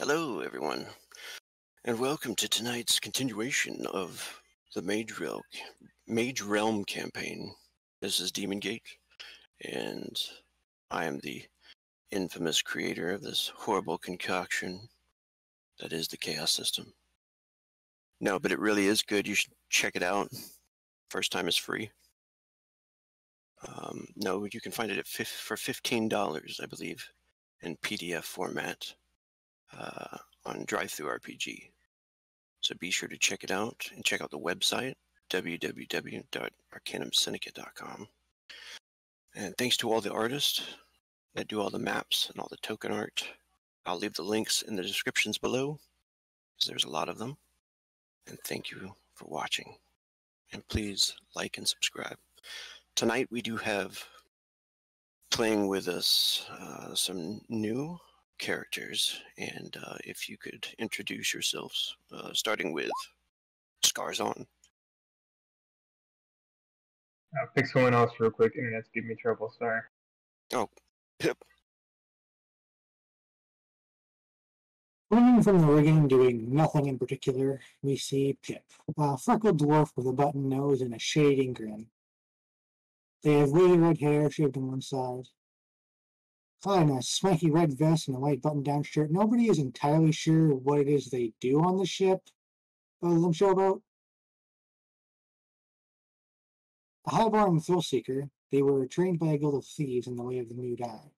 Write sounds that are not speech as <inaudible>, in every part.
Hello, everyone, and welcome to tonight's continuation of the Mage Realm, Mage Realm campaign. This is Demon Gate, and I am the infamous creator of this horrible concoction that is the Chaos System. No, but it really is good. You should check it out. First time is free. Um, no, you can find it at fif- for fifteen dollars, I believe, in PDF format uh, on DriveThruRPG. So be sure to check it out and check out the website www.arcanumsyndicate.com. And thanks to all the artists that do all the maps and all the token art. I'll leave the links in the descriptions below because there's a lot of them. And thank you for watching. And please like and subscribe. Tonight we do have playing with us uh, some new characters, and uh, if you could introduce yourselves, uh, starting with Scarzon. Uh, pick someone else real quick. Internet's giving me trouble. Sorry. Oh, Pip. Coming from the rigging, doing nothing in particular, we see Pip, a freckled dwarf with a button nose and a shading grin. They have wavy red hair shaved on one side. In a swanky red vest and a white button-down shirt, nobody is entirely sure what it is they do on the ship. Other than show about a highborn thrill seeker, they were trained by a guild of thieves in the way of the new Eye.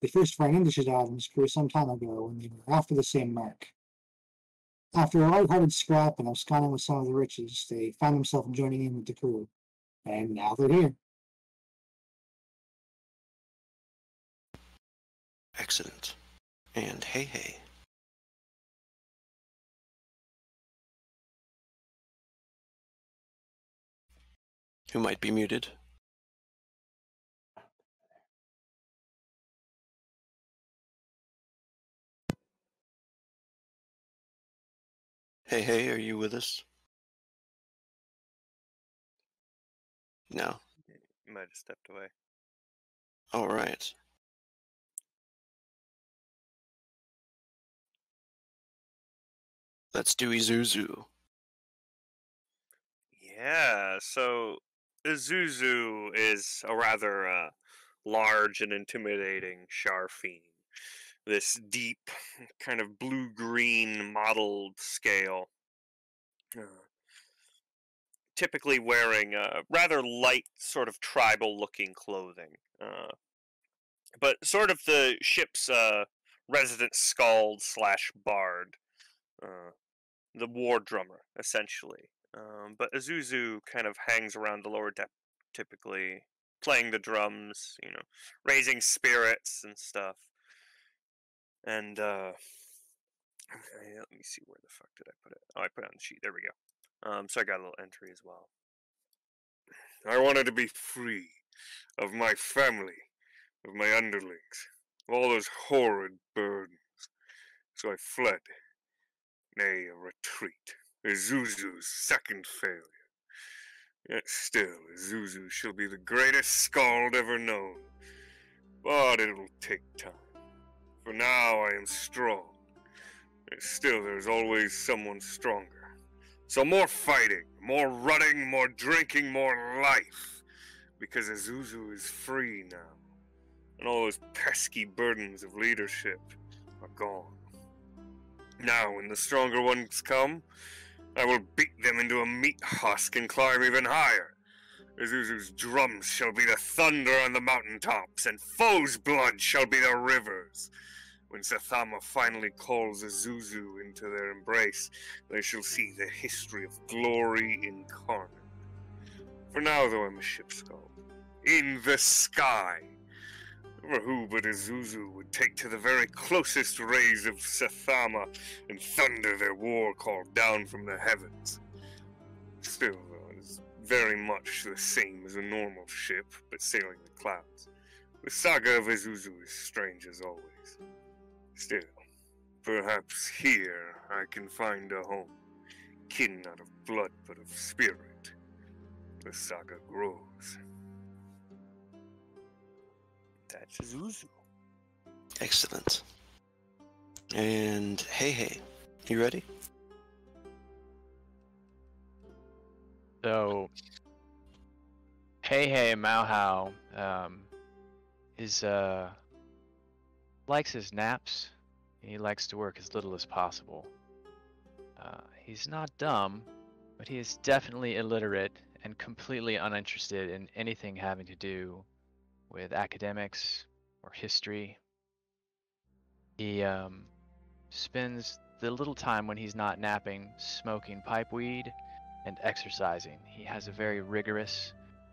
They first ran into Shadow's crew some time ago when they were after the same mark. After a light-hearted scrap and absconding with some of the riches, they found themselves joining in with the crew. And now they're here. Excellent. And hey, hey. Who might be muted? Hey, hey, are you with us? No. You might have stepped away. All right. Let's do Azuzu. Yeah, so Zuzu is a rather uh, large and intimidating Sharfine. This deep, kind of blue green mottled scale. Uh, typically wearing uh, rather light, sort of tribal looking clothing. Uh, but sort of the ship's uh, resident skald slash bard. The war drummer, essentially. Um, but Azuzu kind of hangs around the lower deck, typically playing the drums, you know, raising spirits and stuff. And uh, okay, let me see where the fuck did I put it? Oh, I put it on the sheet. There we go. Um, so I got a little entry as well. I wanted to be free of my family, of my underlings, of all those horrid burdens. So I fled nay, a retreat. Azuzu's second failure. Yet still, Azuzu shall be the greatest skald ever known. But it'll take time. For now I am strong. Yet still, there's always someone stronger. So more fighting, more running, more drinking, more life. Because Azuzu is free now. And all those pesky burdens of leadership are gone. Now, when the stronger ones come, I will beat them into a meat husk and climb even higher. Azuzu's drums shall be the thunder on the mountain tops, and foes' blood shall be the rivers. When Sathama finally calls Azuzu into their embrace, they shall see the history of glory incarnate. For now, though I'm a ship skald, in the sky, who but Azuzu would take to the very closest rays of Sathama and thunder their war call down from the heavens? Still, though, it is very much the same as a normal ship, but sailing the clouds. The saga of Azuzu is strange as always. Still, perhaps here I can find a home, kin not of blood but of spirit. The saga grows. That's Zuzu. Excellent. And hey, hey, you ready? So, hey hey Mao um, is uh likes his naps. He likes to work as little as possible. Uh, he's not dumb, but he is definitely illiterate and completely uninterested in anything having to do with academics or history. He um, spends the little time when he's not napping smoking pipe weed and exercising. He has a very rigorous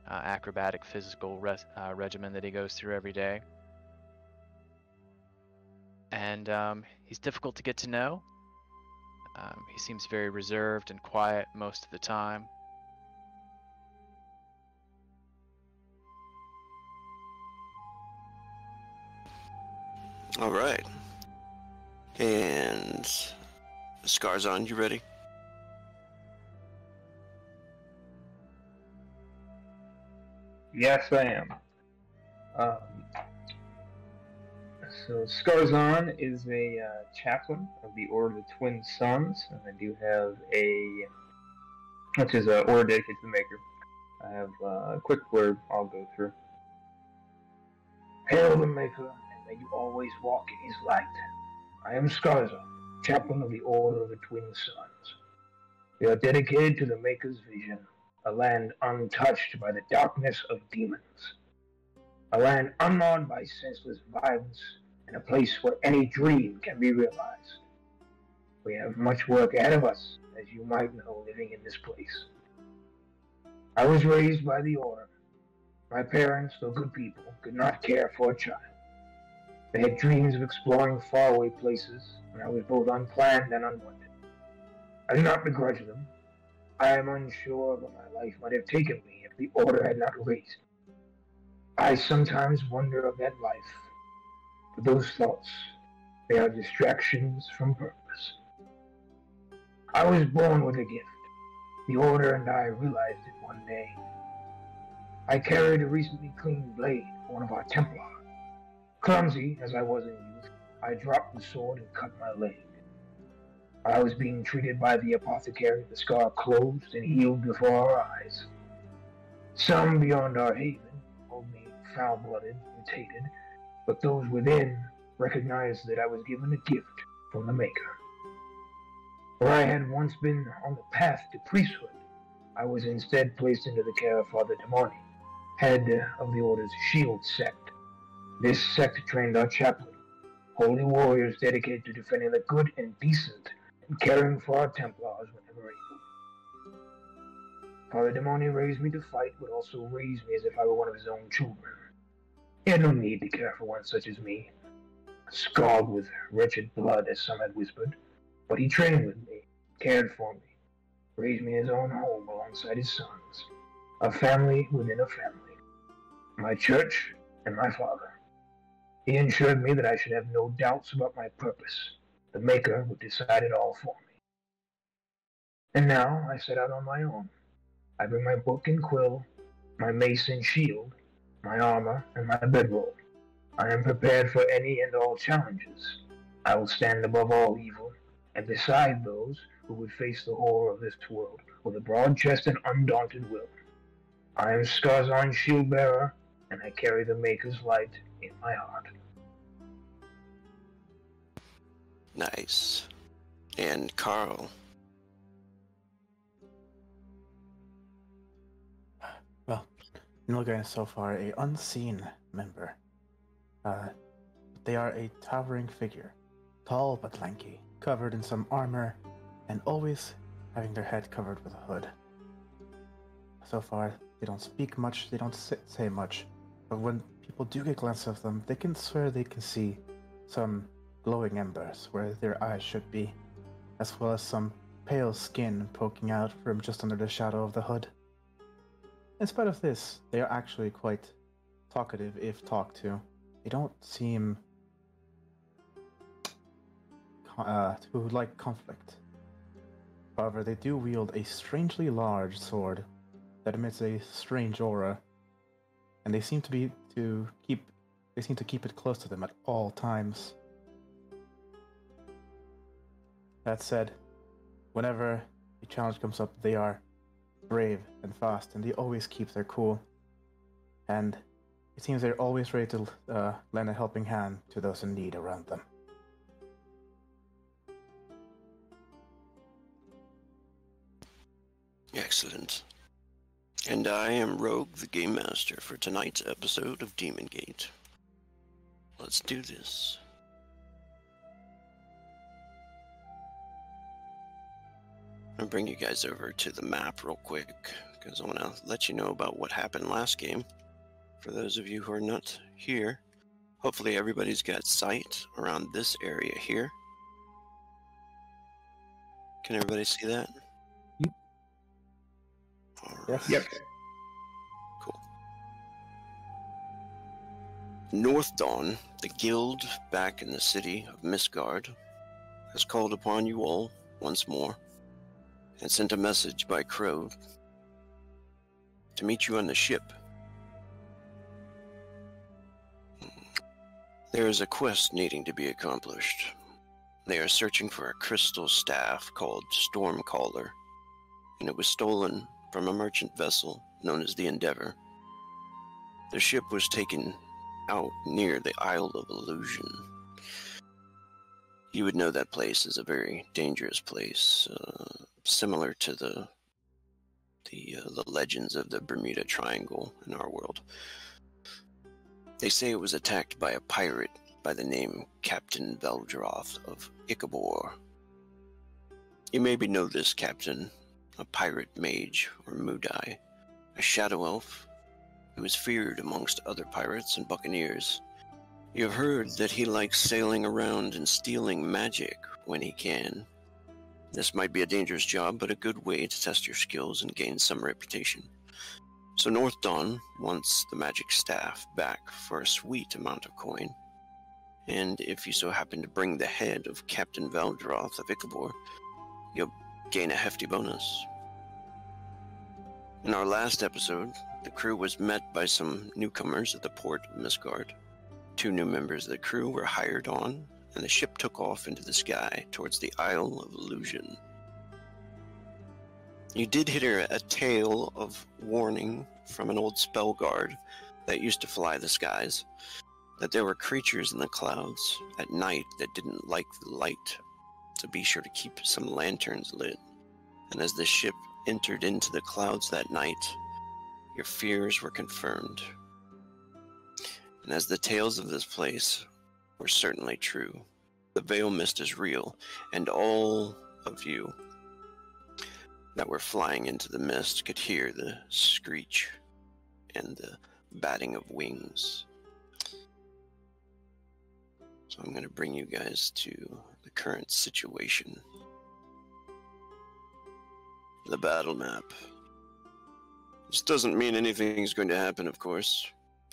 uh, acrobatic physical res- uh, regimen that he goes through every day. And um, he's difficult to get to know. Um, he seems very reserved and quiet most of the time. All right. And Scarzon, you ready? Yes, I am. Um, so Scarzon is a uh, chaplain of the Order of the Twin Suns, and I do have a, which is an order dedicated to the Maker. I have uh, a quick word I'll go through. Hail the Maker, may you always walk in His light. I am Scarzon, chaplain of the Order of the Twin Suns. We are dedicated to the Maker's vision a land untouched by the darkness of demons, a land unmarred by senseless violence, and a place where any dream can be realized. We have much work ahead of us, as you might know, living in this place. I was raised by the order. My parents, though good people, could not care for a child. They had dreams of exploring faraway places, and I was both unplanned and unwanted. I do not begrudge them, I am unsure where my life might have taken me if the order had not raised. I sometimes wonder of that life, but those thoughts, they are distractions from purpose. I was born with a gift. The order and I realized it one day. I carried a recently cleaned blade one of our Templar. Clumsy as I was in youth, I dropped the sword and cut my leg. I was being treated by the apothecary. The scar closed and healed before our eyes. Some beyond our haven hold me foul blooded and tainted, but those within recognized that I was given a gift from the Maker. Where I had once been on the path to priesthood, I was instead placed into the care of Father Demoni, head of the Order's Shield sect. This sect trained our chaplain, holy warriors dedicated to defending the good and decent and caring for our Templars whenever able. Father Demoni raised me to fight, but also raised me as if I were one of his own children. He had no need to care for one such as me, scarred with wretched blood, as some had whispered, but he trained with me, cared for me, raised me in his own home alongside his sons, a family within a family, my church and my father. He ensured me that I should have no doubts about my purpose, the Maker would decide it all for me. And now I set out on my own. I bring my book and quill, my mace and shield, my armor, and my bedroll. I am prepared for any and all challenges. I will stand above all evil, and beside those who would face the horror of this world with a broad chest and undaunted will. I am Scarzon Shieldbearer, and I carry the Maker's light in my heart. Nice. And Carl. Well, Nilga is so far a unseen member. Uh, they are a towering figure, tall but lanky, covered in some armor, and always having their head covered with a hood. So far, they don't speak much, they don't say, say much, but when people do get glances of them, they can swear they can see some glowing embers where their eyes should be, as well as some pale skin poking out from just under the shadow of the hood. In spite of this, they are actually quite talkative if talked to. They don't seem uh, to like conflict. However, they do wield a strangely large sword that emits a strange aura, and they seem to be to keep they seem to keep it close to them at all times. That said, whenever a challenge comes up, they are brave and fast, and they always keep their cool. And it seems they're always ready to uh, lend a helping hand to those in need around them. Excellent. And I am Rogue, the Game Master, for tonight's episode of Demon Gate. Let's do this. I'll bring you guys over to the map real quick because I want to let you know about what happened last game. For those of you who are not here, hopefully everybody's got sight around this area here. Can everybody see that? All Yes. Yep. Cool. North Dawn, the guild back in the city of Misgard, has called upon you all once more and sent a message by Crow to meet you on the ship. There is a quest needing to be accomplished. They are searching for a crystal staff called Stormcaller, and it was stolen from a merchant vessel known as the Endeavor. The ship was taken out near the Isle of Illusion. You would know that place is a very dangerous place, uh, similar to the the uh, the legends of the Bermuda Triangle in our world. They say it was attacked by a pirate by the name Captain Veldroth of Ichabor. You maybe know this captain, a pirate mage or Mudai, a shadow elf who is feared amongst other pirates and buccaneers. You have heard that he likes sailing around and stealing magic when he can. This might be a dangerous job, but a good way to test your skills and gain some reputation. So North Dawn wants the magic staff back for a sweet amount of coin. And if you so happen to bring the head of Captain Valdroth of Ichabor, you'll gain a hefty bonus. In our last episode, the crew was met by some newcomers at the port of Misgard. Two new members of the crew were hired on, and the ship took off into the sky towards the Isle of Illusion. You did hear a tale of warning from an old spell guard that used to fly the skies that there were creatures in the clouds at night that didn't like the light, so be sure to keep some lanterns lit. And as the ship entered into the clouds that night, your fears were confirmed. And as the tales of this place were certainly true, the Veil Myst is real, and all of you that were flying into the mist could hear the screech and the batting of wings. So I'm going to bring you guys to the current situation. The battle map. This doesn't mean anything's going to happen, of course.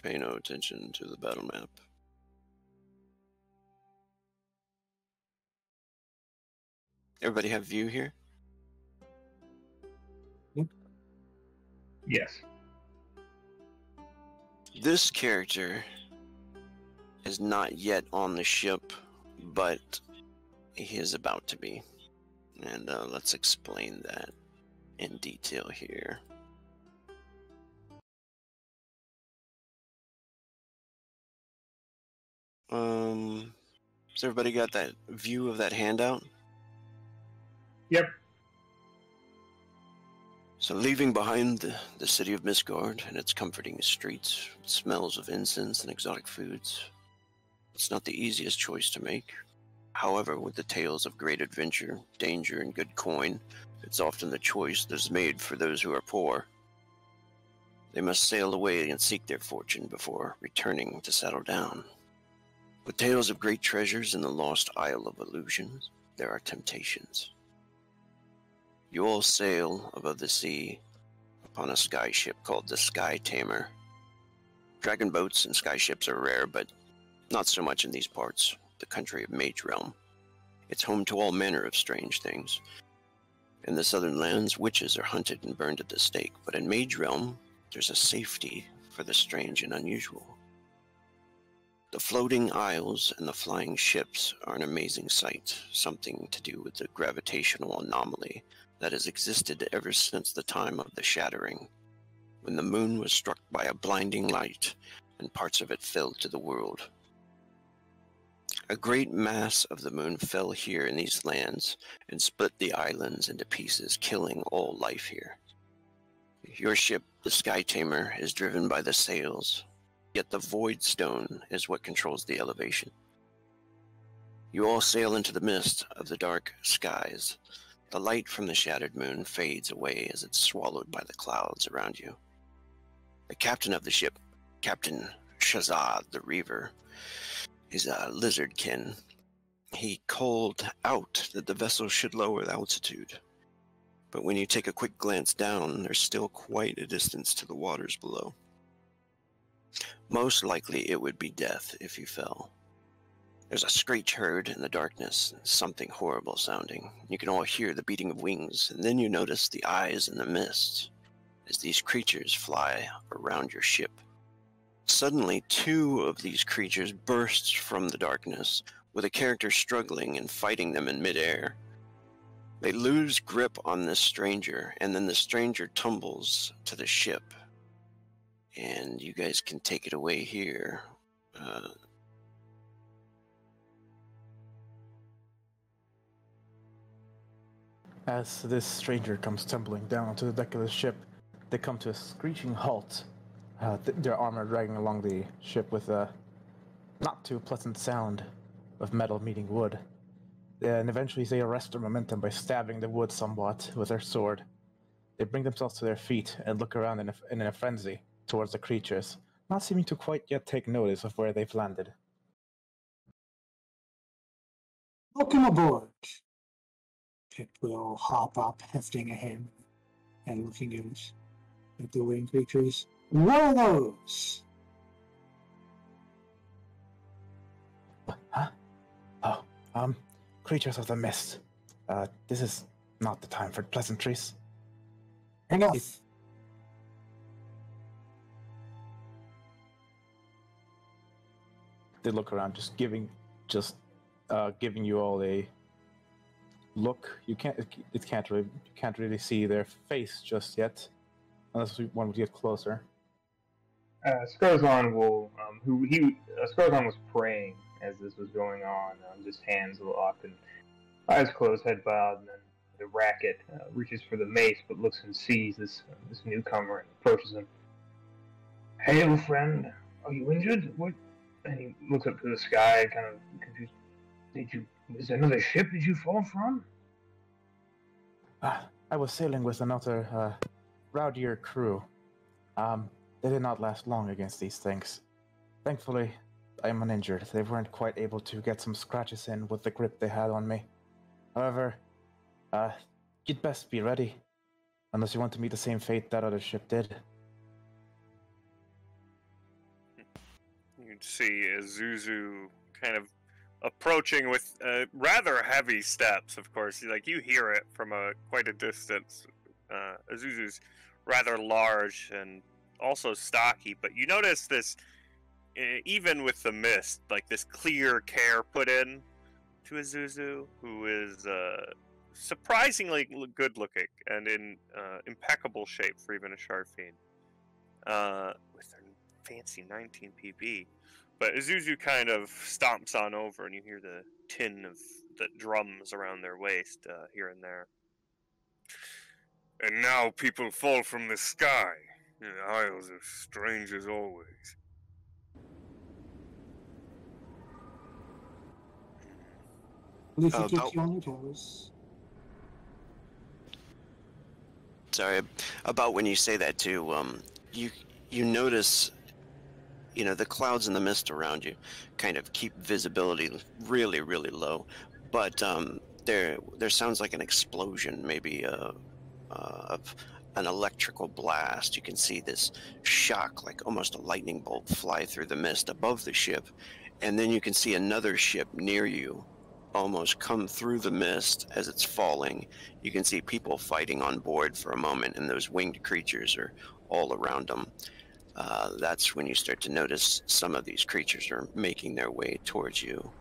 Pay no attention to the battle map. Everybody have view here? Yes. This character is not yet on the ship, but he is about to be. And uh, let's explain that in detail here. Um, has everybody got that view of that handout? Yep. So, leaving behind the, the city of Misgard and its comforting streets, smells of incense and exotic foods, it's not the easiest choice to make. However, with the tales of great adventure, danger, and good coin, it's often the choice that is made for those who are poor. They must sail away and seek their fortune before returning to settle down. With tales of great treasures in the lost Isle of Illusions, there are temptations. You all sail above the sea upon a sky ship called the Sky Tamer. Dragon boats and sky ships are rare, but not so much in these parts, the country of Mage Realm. It's home to all manner of strange things. In the southern lands, witches are hunted and burned at the stake, but in Mage Realm, there's a safety for the strange and unusual. The floating isles and the flying ships are an amazing sight, something to do with the gravitational anomaly that has existed ever since the time of the shattering, when the moon was struck by a blinding light and parts of it fell to the world. A great mass of the moon fell here in these lands and split the islands into pieces, killing all life here. Your ship, the Sky Tamer, is driven by the sails, yet the Void Stone is what controls the elevation. You all sail into the mist of the dark skies. The light from the shattered moon fades away as it's swallowed by the clouds around you. The captain of the ship, Captain Shazad the Reaver, is a uh, lizardkin. He called out that the vessel should lower the altitude. But when you take a quick glance down, there's still quite a distance to the waters below. Most likely it would be death if you fell. There's a screech heard in the darkness, something horrible sounding. You can all hear the beating of wings, and then you notice the eyes in the mist as these creatures fly around your ship. Suddenly, two of these creatures burst from the darkness, with a character struggling and fighting them in midair. They lose grip on this stranger, and then the stranger tumbles to the ship. And you guys can take it away here. Uh, As this stranger comes tumbling down onto the deck of the ship, they come to a screeching halt, uh, th- their armor dragging along the ship with a not too pleasant sound of metal meeting wood. And eventually they arrest their momentum by stabbing the wood somewhat with their sword. They bring themselves to their feet and look around in a, in a frenzy towards the creatures, not seeming to quite yet take notice of where they've landed. Welcome aboard. Pip will hop up, hefting a head, and looking at, the winged creatures. Are those? Huh? Oh, um, creatures of the mist. Uh, this is not the time for pleasantries. Enough. They look around, just giving, just, uh, giving you all a look. You can't, it can't really, you can't really see their face just yet, unless we want to get closer. Uh, will, um, who he, uh, was praying as this was going on, um, just hands locked and eyes closed, head bowed, and then the racket uh, reaches for the mace, but looks and sees this uh, this newcomer and approaches him. Hail, friend. Are you injured? What? And he looks up to the sky, kind of confused. Did you? Is there another ship? Did you fall from? Ah, I was sailing with another uh, rowdier crew. Um, they did not last long against these things. Thankfully, I am uninjured. They weren't quite able to get some scratches in with the grip they had on me. However, uh, you'd best be ready, unless you want to meet the same fate that other ship did. You'd see Azuzu kind of approaching with uh, rather heavy steps. Of course, like you hear it from a quite a distance. Uh, Azuzu's rather large and also stocky, but you notice this, uh, even with the mist, like this clear care put in to Azuzu, who is uh, surprisingly good looking and in uh, impeccable shape for even a Sharfine. Uh, with their fancy 19 PB. But Azuzu kind of stomps on over, and you hear the tin of the drums around their waist uh, here and there. And now people fall from the sky. The Isles are strange as always. At least Uh, it you on your toes. sorry about when you say that too. Um, you you notice, you know, the clouds and the mist around you kind of keep visibility really really low, but um, there there sounds like an explosion, maybe uh, uh, of an electrical blast. You can see this shock, like almost a lightning bolt, fly through the mist above the ship, and then you can see another ship near you almost come through the mist as it's falling you can see people fighting on board for a moment, and those winged creatures are all around them. uh, that's when you start to notice some of these creatures are making their way towards you.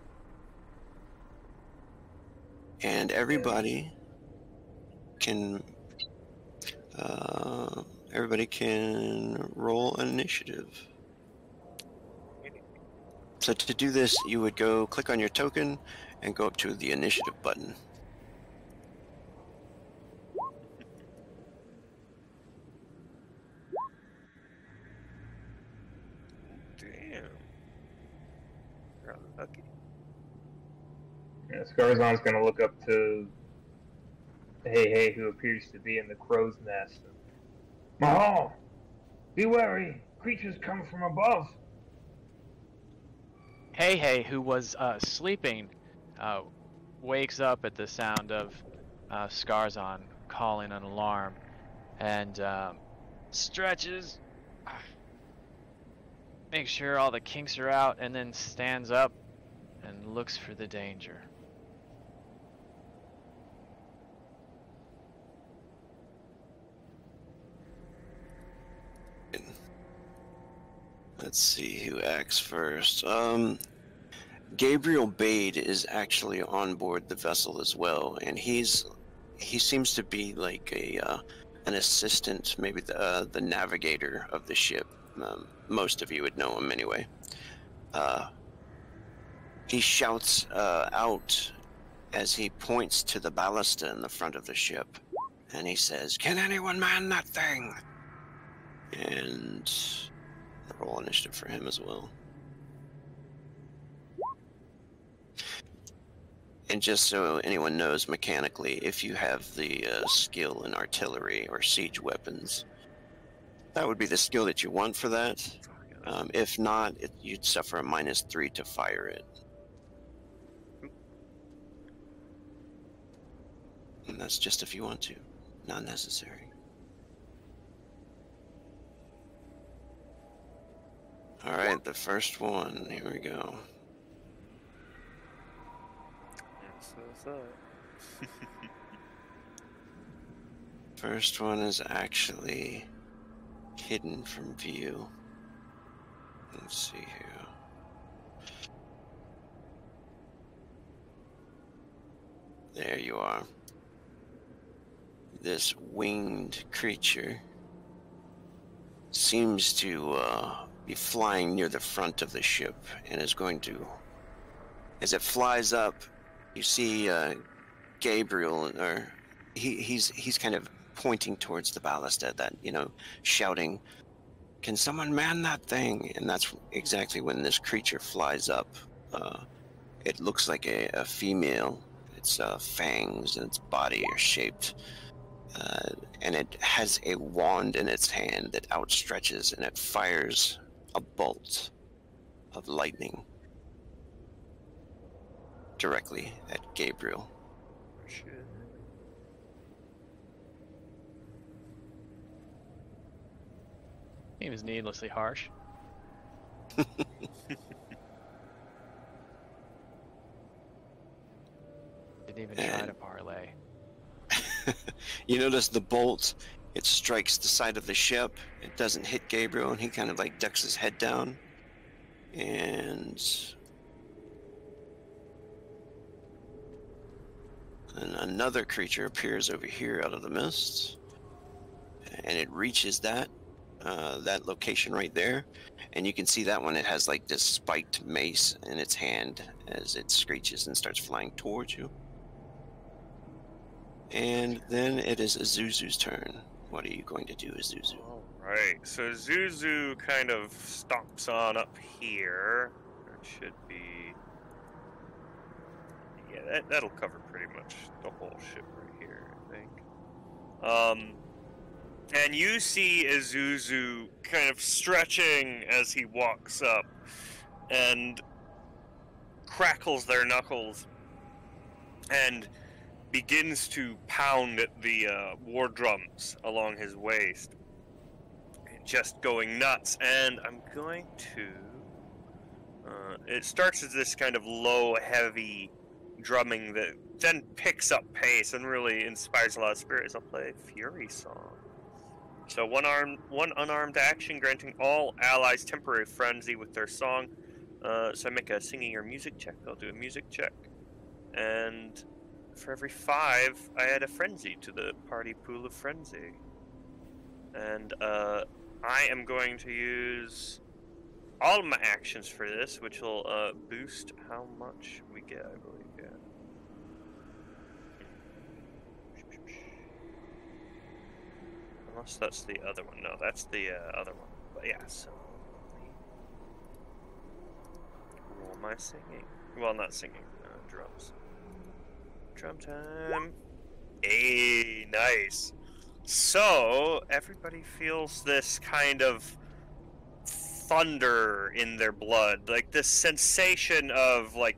And everybody can uh, everybody can roll an initiative. So to do this, you would go click on your token and go up to the initiative button. Damn. You're unlucky. Yeah, Scarzon's gonna look up to Hey Hey, who appears to be in the crow's nest. Mahal, be wary. Creatures come from above. Hey Hey, who was uh, sleeping, uh, wakes up at the sound of uh, Scarzon calling an alarm and um, stretches, makes sure all the kinks are out, and then stands up and looks for the danger. Let's see who acts first. Um, Gabriel Bade is actually on board the vessel as well, and he's he seems to be like a uh, an assistant, maybe the uh, the navigator of the ship. Um, most of you would know him anyway. Uh, he shouts uh, out as he points to the ballista in the front of the ship, and he says, "Can anyone man that thing?" And roll initiative for him as well. And just so anyone knows mechanically, if you have the uh, skill in artillery or siege weapons, that would be the skill that you want for that. Um, if not, it, you'd suffer a minus three to fire it. And that's just if you want to, not necessary. All right, the first one. Here we go. Yes, what's up? <laughs> First one is actually hidden from view. Let's see here. There you are. This winged creature seems to uh, be flying near the front of the ship and is going to. As it flies up, you see uh, Gabriel, or he, he's he's kind of pointing towards the ballista, that you know, shouting, "Can someone man that thing?" And that's exactly when this creature flies up. Uh, it looks like a, a female. Its uh, fangs and its body are shaped uh, and it has a wand in its hand that outstretches and it fires a bolt of lightning directly at Gabriel. Shit. He was needlessly harsh. <laughs> Didn't even try to And- parlay. <laughs> you notice the bolt, it strikes the side of the ship. It doesn't hit Gabriel, and he kind of like ducks his head down. And. And another creature appears over here out of the mist. And it reaches that uh, that location right there. And you can see that one, it has like this spiked mace in its hand as it screeches and starts flying towards you. And then it is Azuzu's turn. What are you going to do, Azuzu? Alright, so Zuzu kind of stomps on up here. That should be. Yeah, that, that'll cover pretty much the whole ship right here, I think. Um, and you see Azuzu kind of stretching as he walks up and crackles their knuckles and begins to pound at the uh, war drums along his waist, just going nuts. And I'm going to. Uh, it starts as this kind of low, heavy drumming that then picks up pace and really inspires a lot of spirits. I'll play Fury Song. So one arm, one unarmed action, granting all allies temporary frenzy with their song. Uh, so I make a singing or music check. I'll do a music check, and for every five, I add a frenzy to the party pool of frenzy. And uh, I am going to use all my actions for this, which will uh, boost how much we get, I believe. Yeah. Unless that's the other one. No, that's the uh, other one. But yeah, so. Am I singing? Well, not singing. Uh, drums. Drum time. Hey, nice. So, everybody feels this kind of thunder in their blood. Like this sensation of, like,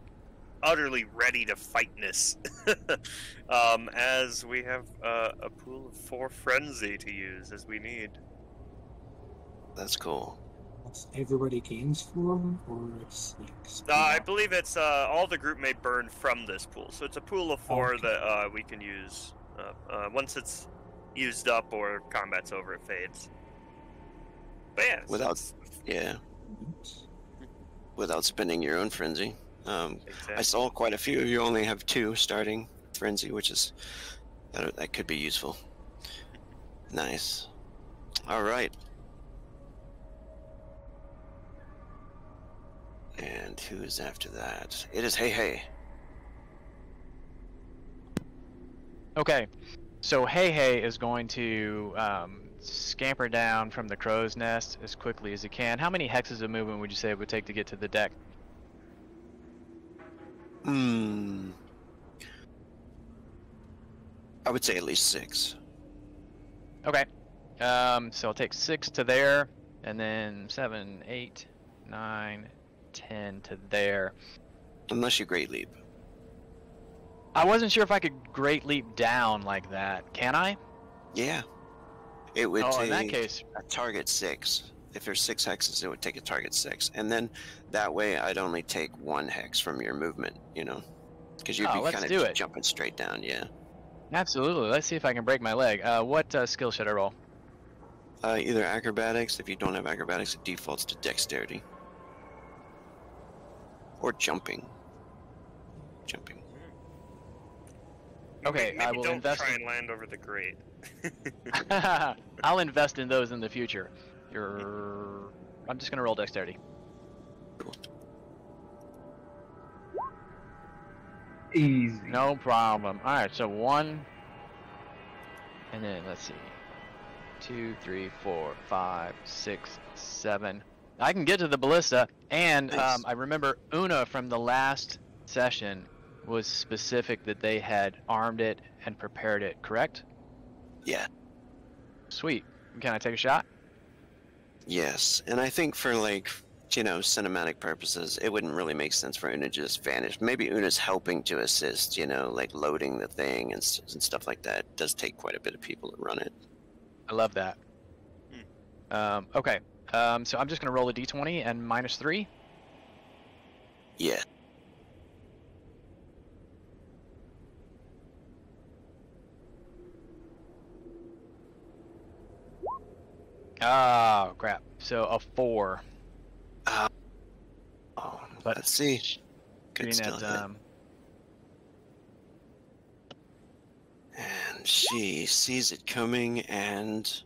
utterly ready to fightness. <laughs> um, as we have uh, a pool of four frenzy to use as we need. That's cool. That's everybody gains four, or it's like. Uh, I believe it's uh, all the group may burn from this pool. So it's a pool of four Okay. that uh, we can use. Uh, uh, once it's used up or combat's over, it fades. But yeah, Without- it's- Yeah, without spending your own frenzy. Um, I saw quite a few of you only have two starting frenzy, which is that, that could be useful. Nice. All right. And who is after that? It is Hey Hey. Okay, so Hey Hey is going to um, scamper down from the crow's nest as quickly as he can. How many hexes of movement would you say it would take to get to the deck? Hmm. I would say at least six. Okay, um, so I'll take six to there, and then seven, eight, nine, ten to there. Unless you Great Leap. I wasn't sure if I could great leap down like that. Can I? Yeah. It would oh, take in that case, a target six. If there's six hexes, it would take a target six. And then that way I'd only take one hex from your movement, you know? Because you'd Oh, be kind of do just it. jumping straight down, yeah. absolutely. Let's see if I can break my leg. Uh, what uh, skill should I roll? Uh, either acrobatics, if you don't have acrobatics, it defaults to dexterity. Or jumping. Jumping. Okay, maybe I will don't invest try in- and land over the grate. <laughs> <laughs> I'll invest in those in the future. You're. I'm just gonna roll dexterity. Easy. No problem. All right, so one, and then let's see, two, three, four, five, six, seven. I can get to the ballista, and um, I remember Una from the last session was specific that they had armed it and prepared it. Correct? Yeah. Sweet. Can I take a shot? Yes. And I think for like, you know, cinematic purposes, it wouldn't really make sense for Una to just vanish. Maybe Una's helping to assist, you know, like loading the thing and, and stuff like that. It does take quite a bit of people to run it. I love that. Um, okay. Um, so I'm just gonna roll a d20 and minus three. Yeah. Oh crap. So a four. Oh, But let's see. Could still at, um, And she sees it coming and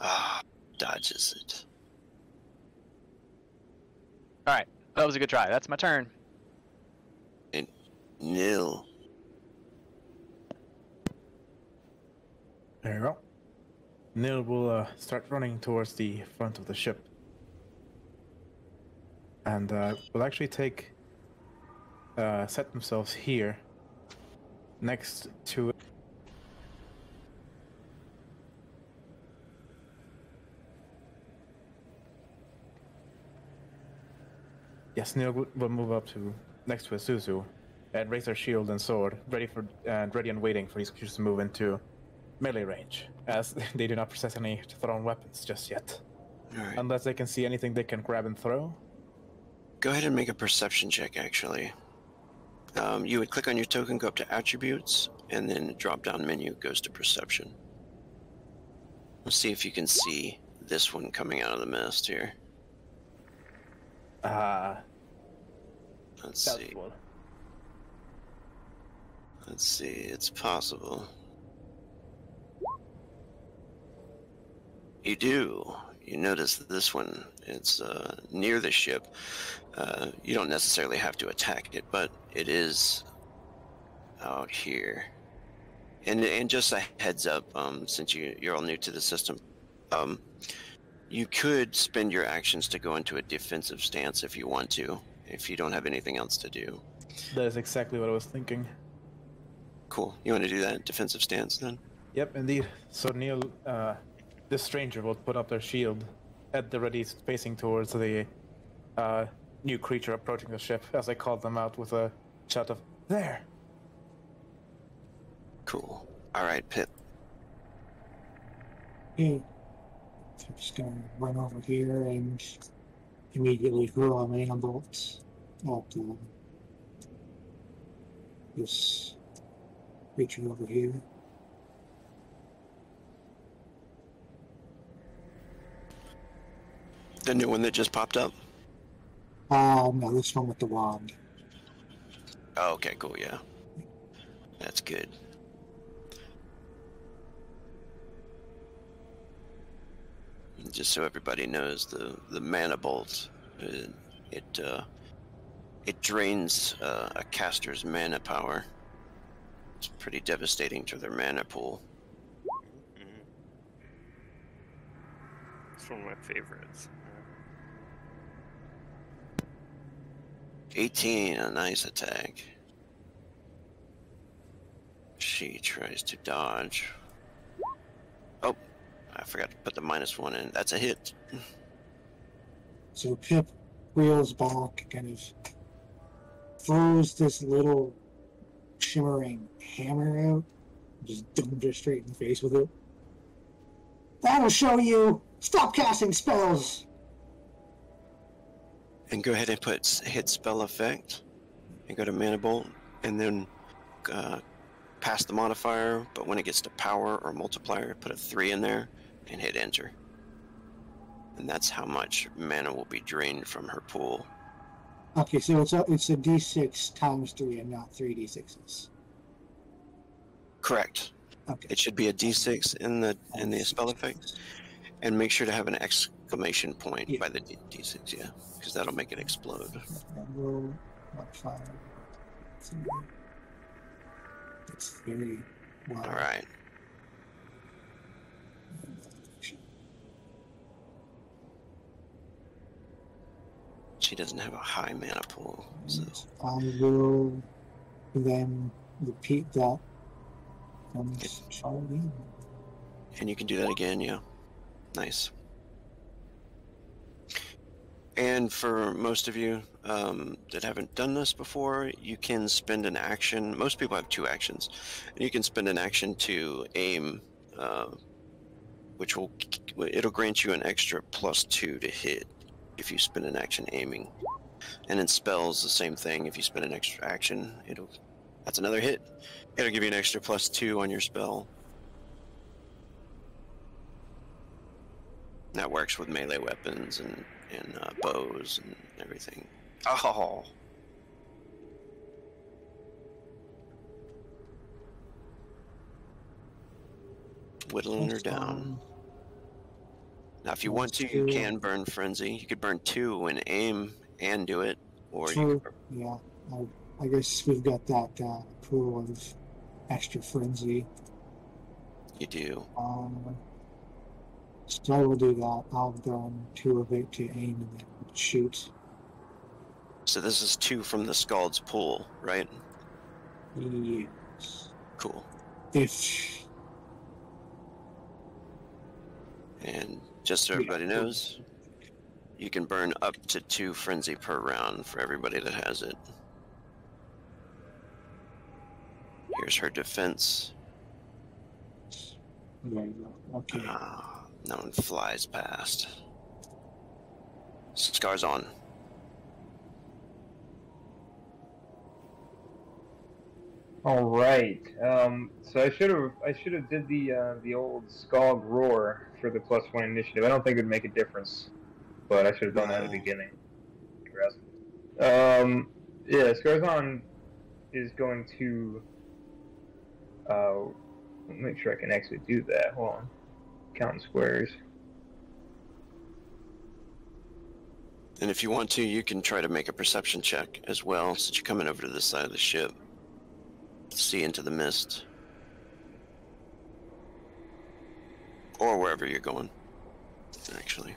ah, dodges it. All right, that was a good try. That's my turn. And nil. There you go. Nil will uh, start running towards the front of the ship. And uh, will actually take. Uh, set themselves here. Next to. Yes, Neil will- move up to next to Azuzu and raise their shield and sword, ready for and ready and waiting for these creatures to move into melee range, as <laughs> they do not possess any thrown weapons just yet. Right. Unless they can see anything they can grab and throw. Go ahead and make a perception check, actually. Um, you would click on your token, go up to attributes, and then the drop down menu goes to perception. Let's see if you can see this one coming out of the mist here. Ah, Let's see. what. Let's see. It's possible. You do. You notice that this one, it's uh, near the ship. Uh, you don't necessarily have to attack it, but it is out here. And and just a heads up, um, since you you're all new to the system, um, you could spend your actions to go into a defensive stance if you want to, if you don't have anything else to do. That is exactly what I was thinking. Cool. You want to do that defensive stance then? Yep, indeed. So Neil, uh, this stranger will put up their shield at the ready, facing towards the uh, new creature approaching the ship. As I called them out with a shout of "There!" Cool. All right, Pip. Okay. So I'm just gonna run over here and immediately hurl a mana bolt at um, this creature over here. The new one that just popped up. Uh, no, this one with the wand. Oh, okay, cool. Yeah, that's good. And Just so everybody knows, the the mana bolt, uh, it uh, it drains uh, a caster's mana power. It's pretty devastating to their mana pool. Mhm. It's one of my favorites. 18, a nice attack. She tries to dodge. I forgot to put the minus one in. That's a hit. So Pip wheels back, kind of throws this little shimmering hammer out, just dumps her straight in the face with it. That'll show you! Stop casting spells! And go ahead and put hit spell effect. And go to mana bolt. And then uh, pass the modifier. But when it gets to power or multiplier, put a 3 in there and hit enter. And that's how much mana will be drained from her pool. Okay, so it's a, it's a d6 times 3 and not 3 d6s. Correct. Okay. It should be a d6 in the in the spell effect. And make sure to have an exclamation point Yeah. by the D- d6, yeah, because that'll make it explode. Roll. It's very well. All right. She doesn't have a high mana pool, so I will then repeat that Charlene. and you can do that again, yeah. Nice. And for most of you um, that haven't done this before, you can spend an action. Most people have two actions, you can spend an action to aim, uh, which will it'll grant you an extra plus two to hit if you spend an action aiming. And in spells, the same thing. If you spend an extra action, it'll that's another hit. It'll give you an extra plus two on your spell. That works with melee weapons and and uh, bows and everything. Oh. Whittling her down. Now, if you want to, you can burn frenzy. You could burn two and aim and do it, or you True. Yeah, I, I guess we've got that uh, pool of extra frenzy. you do. Um, so I will do that. I'll burn two of it to aim and then shoot. So this is two from the Skald's pool, right? Yes. Cool. If And just so everybody knows, you can burn up to two frenzy per round for everybody that has it. Here's her defense. there you go. Okay. Ah, no one flies past. Scarzon. All right. Um, so I should have I should have did the uh, the old Skog roar for the plus one initiative. I don't think it would make a difference, but I should have done that at the beginning. Um, yeah, Scarzon is going to. Uh, let me make sure I can actually do that. Hold on, counting squares. And if you want to, you can try to make a perception check as well, since you're coming over to this side of the ship. See into the mist. Or wherever you're going, actually.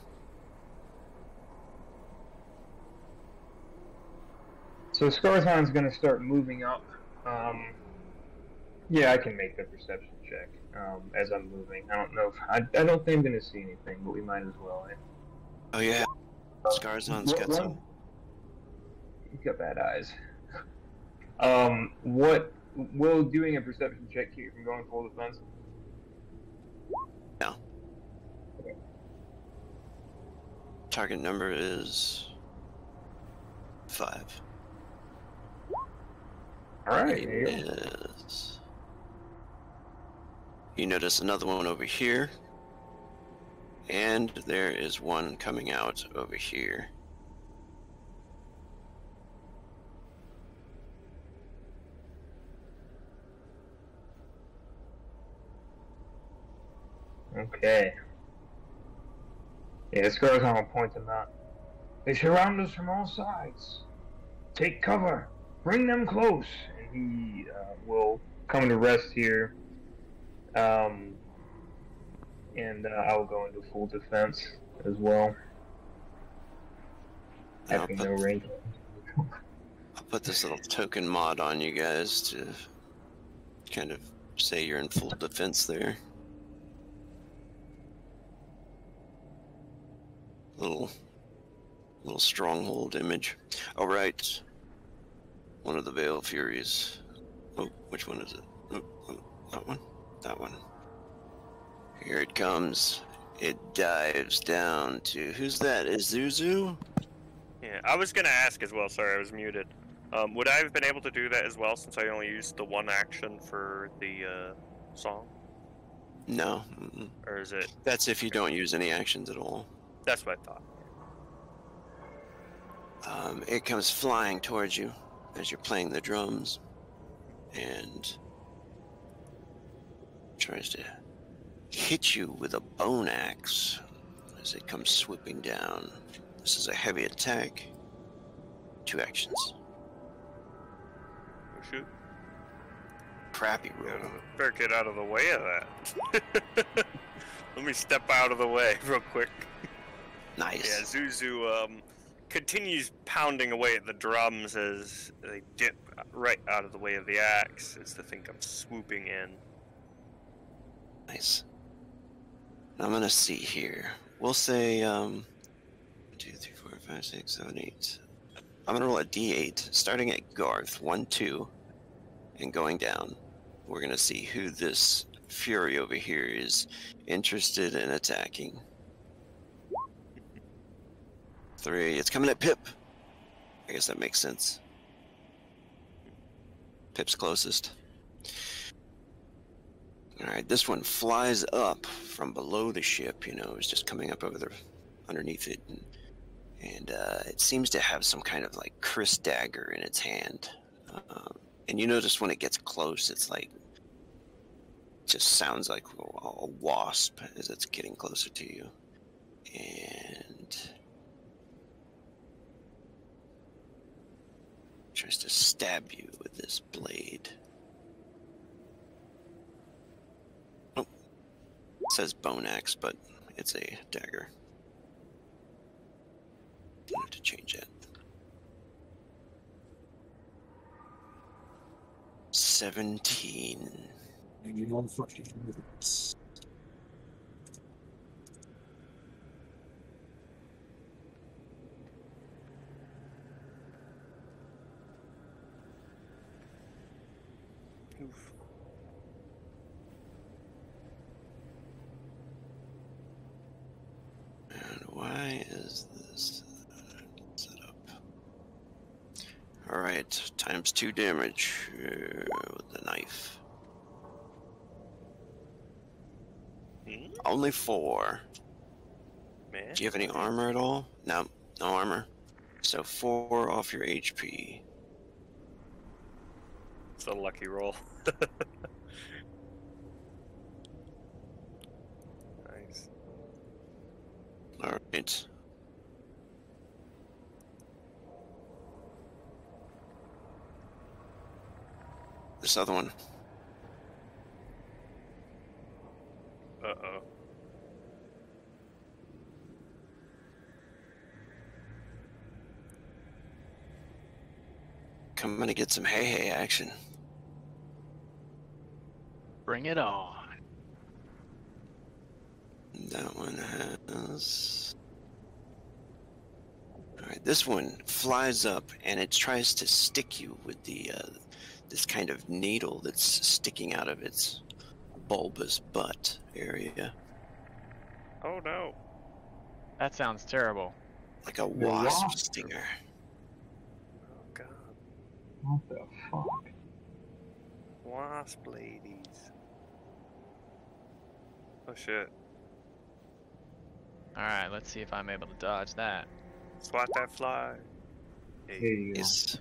So Scarzon's going to start moving up. Um, yeah, I can make the perception check um, as I'm moving. I don't know if I, I don't think I'm going to see anything, but we might as well. Eh? Oh yeah, Scarzon's What- got some. He's got bad eyes. Um, what will doing a perception check keep you from going full defense? Target number is five. All right. It there you go. is. You notice another one over here. And there is one coming out over here. Okay. Yeah, Scarzon will point them out. They surround us from all sides. Take cover. Bring them close. And he uh, will come to rest here. Um, and uh, I will go into full defense as well. I'll Having put, no range. I'll put this little token mod on you guys to kind of say you're in full defense there. Little little stronghold image. All right. One of the Veil Furies. Oh, which one is it? Oh, oh, that one. That one. Here it comes. It dives down to who's that? Azuzu? Yeah, I was gonna ask as well. Sorry, I was muted. Um, would I have been able to do that as well since I only used the one action for the uh, song, No. or is it? That's if you don't use any actions at all. That's what I thought. Um, it comes flying towards you as you're playing the drums and tries to hit you with a bone axe as it comes swooping down. This is a heavy attack. Two actions. Oh shoot! Crappy roll. better get out of the way of that. <laughs> Let me step out of the way <laughs> real quick. Nice. Yeah, Zuzu um, continues pounding away at the drums as they dip right out of the way of the axe as the thing comes swooping in. Nice. I'm gonna see here. We'll say um two, three, four, five, six, seven, eight. I'm gonna roll a D8, starting at Garth, one, two, and going down. We're gonna see who this fury over here is interested in attacking. Three. It's coming at Pip. I guess that makes sense. Pip's closest. All right, this one flies up from below the ship. You know, it's just coming up over the underneath it, and, and uh, it seems to have some kind of like kris dagger in its hand. Um, and you notice when it gets close, it's like just sounds like a, a wasp as it's getting closer to you, and tries to stab you with this blade. Oh, It says bone axe, but it's a dagger. I to change it. Seventeen. And you know the fucking movements. Oof. And why is this set up? All right, times two damage uh, with the knife. Hmm? Only four. Man. Do you have any armor at all? No, no armor. So four off your HP. It's a lucky roll. <laughs> All right. This other one. Uh oh. Coming to get some hey hey action. Bring it on. That one has. Alright, this one flies up and it tries to stick you with the uh, this kind of needle that's sticking out of its bulbous butt area. Oh no. That sounds terrible. Like a wasp wasp. stinger. Oh god. What the fuck? Wasp ladies. Oh shit. Alright, let's see if I'm able to dodge that. Swat that fly. Hey. There you go. Is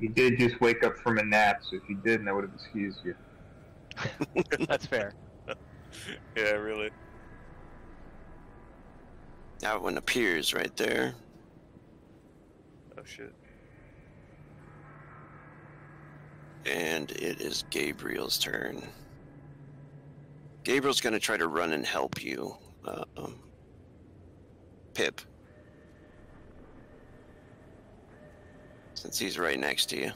You did just wake up from a nap, so if you didn't, I would have excused you. <laughs> That's fair. <laughs> yeah, really. that one appears right there. Oh shit. And it is Gabriel's turn. Gabriel's gonna try to run and help you. Uh, um, Pip. Since he's right next to you.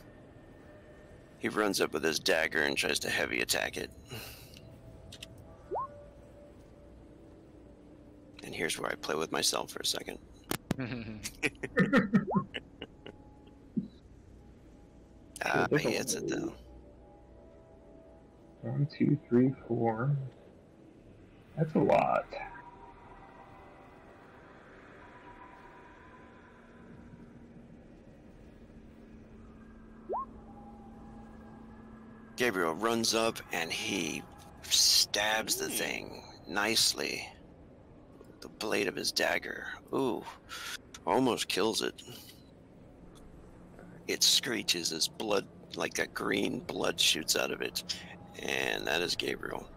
He runs up with his dagger and tries to heavy attack it. And here's where I play with myself for a second. <laughs> <laughs> Ah, he hits it though. One, two, three, four. That's a lot. Gabriel runs up and he stabs the thing nicely. with The blade of his dagger. Ooh, almost kills it. It screeches as blood, like a green blood shoots out of it. And that is Gabriel.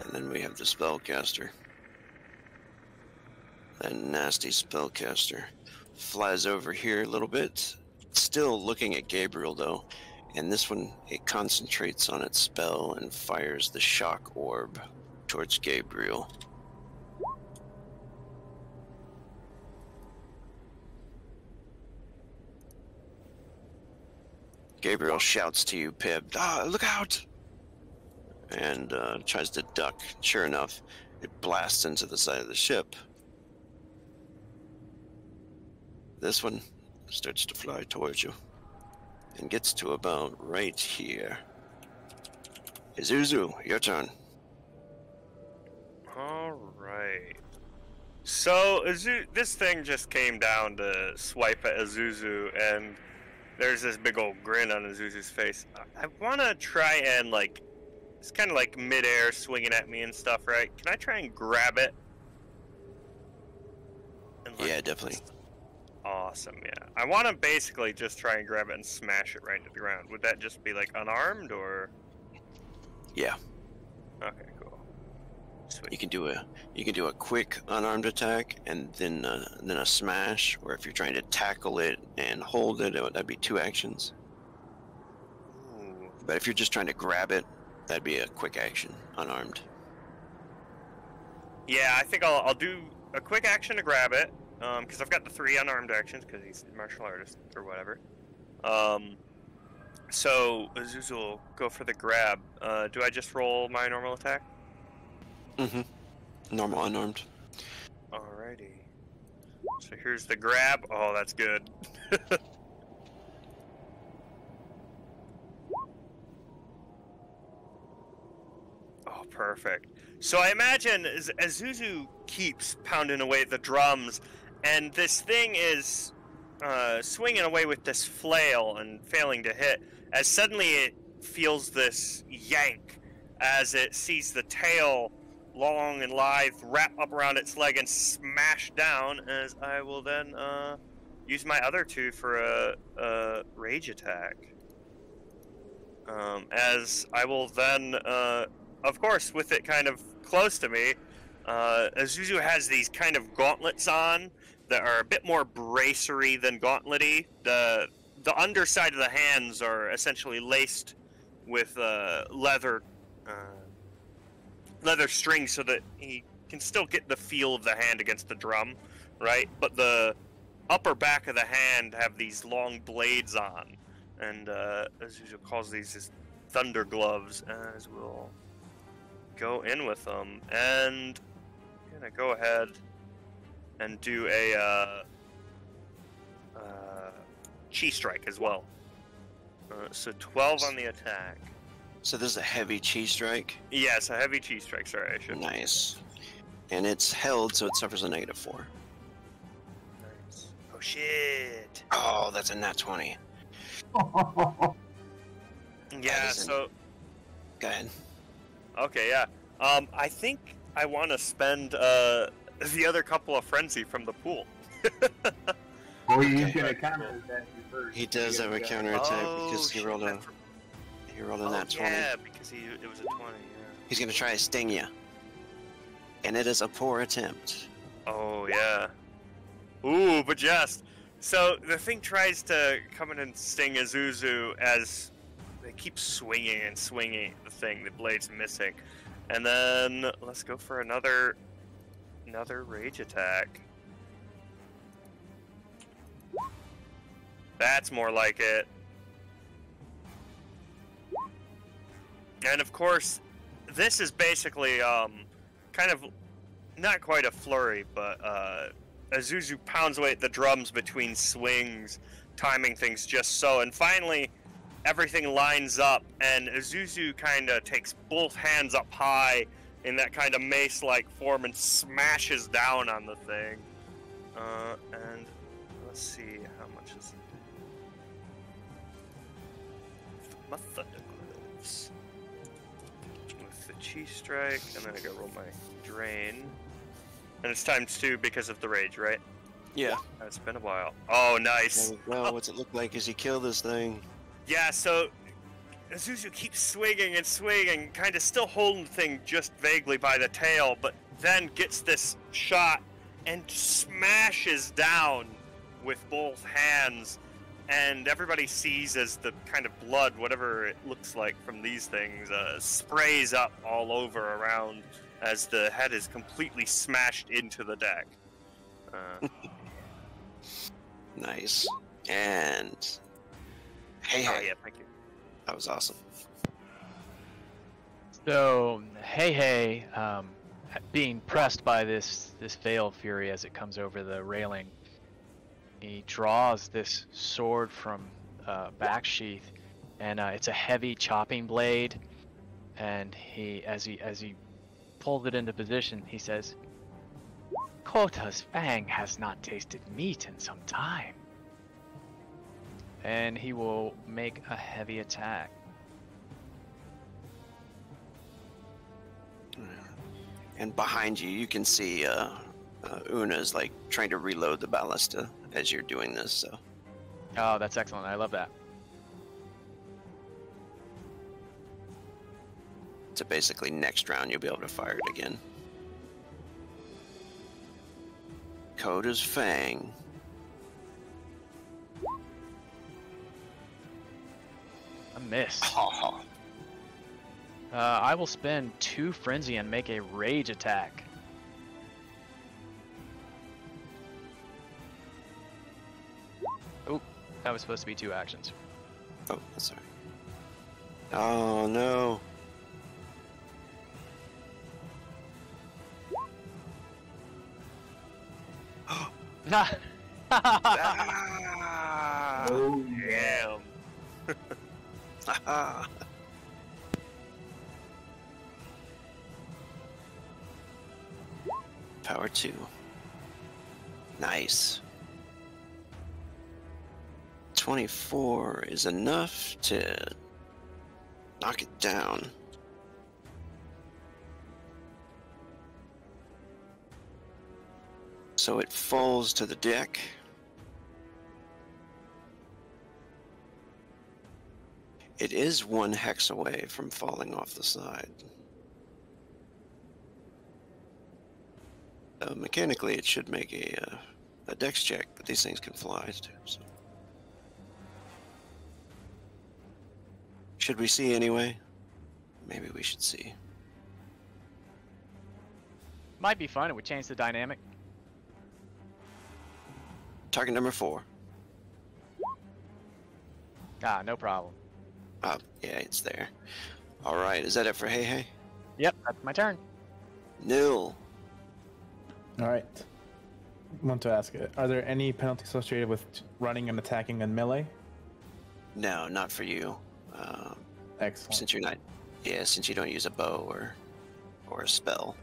And then we have the spellcaster. That nasty spellcaster flies over here a little bit, still looking at Gabriel though, and this one it concentrates on its spell and fires the shock orb towards Gabriel. Gabriel shouts to you, Pip, ah, look out! And uh, tries to duck. Sure enough, it blasts into the side of the ship. This one starts to fly towards you and gets to about right here. Azuzu, your turn. All right. So Azu- this thing just came down to swipe at Azuzu, and there's this big old grin on Azuzu's face. I, want to try and like, it's kind of like midair, swinging at me and stuff, right? Can I try and grab it? And, like, Yeah, definitely. Awesome, yeah. I want to basically just try and grab it and smash it right into the ground. Would that just be like unarmed or? Yeah, Okay. Sweet. you can do a you can do a quick unarmed attack and then uh, then a smash. Or if you're trying to tackle it and hold it, it would- that'd be two actions. Ooh. But if you're just trying to grab it, that'd be a quick action, unarmed. Yeah, I think I'll, I'll do a quick action to grab it, because I've got the three unarmed actions, because he's a martial artist, or whatever. Um, so, Azuzu will go for the grab. Uh, do I just roll my normal attack? Mm-hmm. Normal unarmed. Alrighty. So here's the grab. Oh, that's good. <laughs> Oh, perfect. So I imagine as, as Zuzu keeps pounding away the drums, and this thing is uh, swinging away with this flail and failing to hit, as suddenly it feels this yank as it sees the tail long and lithe wrap up around its leg and smash down. As I will then uh, use my other two for a, a rage attack. Um, as I will then, uh, of course, with it kind of close to me, uh, Azuzu has these kind of gauntlets on that are a bit more bracery than gauntlety. The the underside of the hands are essentially laced with uh, leather uh, leather strings so that he can still get the feel of the hand against the drum, right? But the upper back of the hand have these long blades on, and uh, Azuzu calls these his thunder gloves, as we'll go in with them. And I'm gonna go ahead and do a uh, uh, chi strike as well. Uh, so 12 on the attack. So this is a heavy chi strike. Yes, a heavy chi strike. Sorry, I should. Nice. And it's held, so it suffers a negative four. Nice. Oh shit. Oh, that's a nat 20. <laughs> Yeah. isn't- So Go ahead. okay, yeah. Um, I think I want to spend uh the other couple of frenzy from the pool. <laughs> Or he's Okay. gonna counter attack you first. He does have a Yeah. counterattack oh, because he shit, rolled a that's- he rolled a oh, nat 20. yeah, because he it was a twenty. Yeah. He's gonna try to sting you. And it is a poor attempt. Oh yeah. Ooh, but just so the thing tries to come in and sting Azuzu as they keep swinging and swinging the thing. The blade's missing, and then let's go for another another rage attack. That's more like it. And of course, this is basically um, kind of not quite a flurry, but uh, Azuzu pounds away at the drums between swings, timing things just so. And finally, everything lines up, and Azuzu kind of takes both hands up high in that kind of mace like form and smashes down on the thing. Uh, and let's see, how much is My thunder chi strike, and then I gotta roll my drain. And it's times two because of the rage, right? Yeah. It's been a while. Oh, nice. Well. What's it look like as you kill this thing? Yeah, so Azuzu keeps swinging and swinging, kind of still holding the thing just vaguely by the tail, but then gets this shot and smashes down with both hands. And everybody sees as the kind of blood, whatever it looks like from these things, uh, sprays up all over around as the head is completely smashed into the deck. Uh, <laughs> Nice. And hey, oh, hey, yeah, thank you. that was awesome. So, hey, hey, um, being pressed by this this veil fury as it comes over the railing, he draws this sword from uh, back sheath, and uh, it's a heavy chopping blade. And he, as he as he pulls it into position, he says, "Kota's fang has not tasted meat in some time." And he will make a heavy attack. And behind you, you can see uh, uh, Una's like trying to reload the ballista as you're doing this. So Oh, that's excellent. I love that. so basically, next round you'll be able to fire it again. Koda's Fang. A miss. Uh, I will spend two frenzy and make a rage attack. That was supposed to be two actions. Oh, sorry. Oh no. <gasps> ah, oh damn. ah. <laughs> Power two. Nice. 24 is enough to knock it down. So it falls to the deck. It is one hex away from falling off the side. Uh, mechanically, it should make a uh, a dex check, but these things can fly too. So. Should we see anyway? Maybe we should see. Might be fun. It would change the dynamic. Target number four. Ah, no problem. Ah, yeah, it's there. All right, is that it for Hey Hey? Yep, that's my turn. Nil. All right. Want to ask, it? are there any penalties associated with running and attacking in melee? No, not for you. Um, Excellent. since you're not, yeah, since you don't use a bow or or a spell.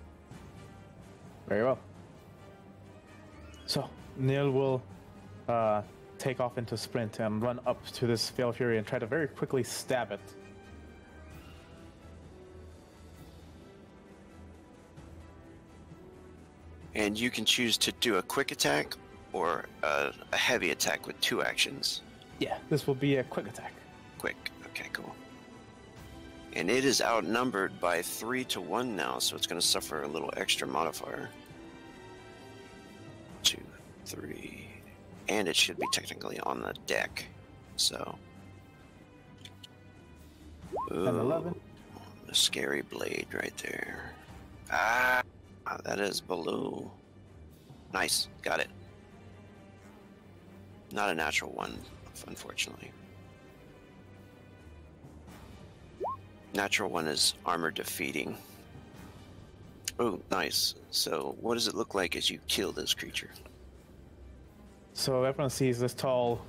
Very well. So Neil will uh, take off into sprint and run up to this Veil Fury and try to very quickly stab it. And you can choose to do a quick attack or a, a heavy attack with two actions. Yeah, this will be a quick attack. Quick. Okay, cool. And it is outnumbered by three to one now, so it's going to suffer a little extra modifier. Two, three, and it should be technically on the deck. So. And 11. The scary blade right there. Ah, that is below. Nice, got it. Not a natural one, unfortunately. Natural one is armor defeating. Oh, nice. So, what does it look like as you kill this creature? So everyone sees this tall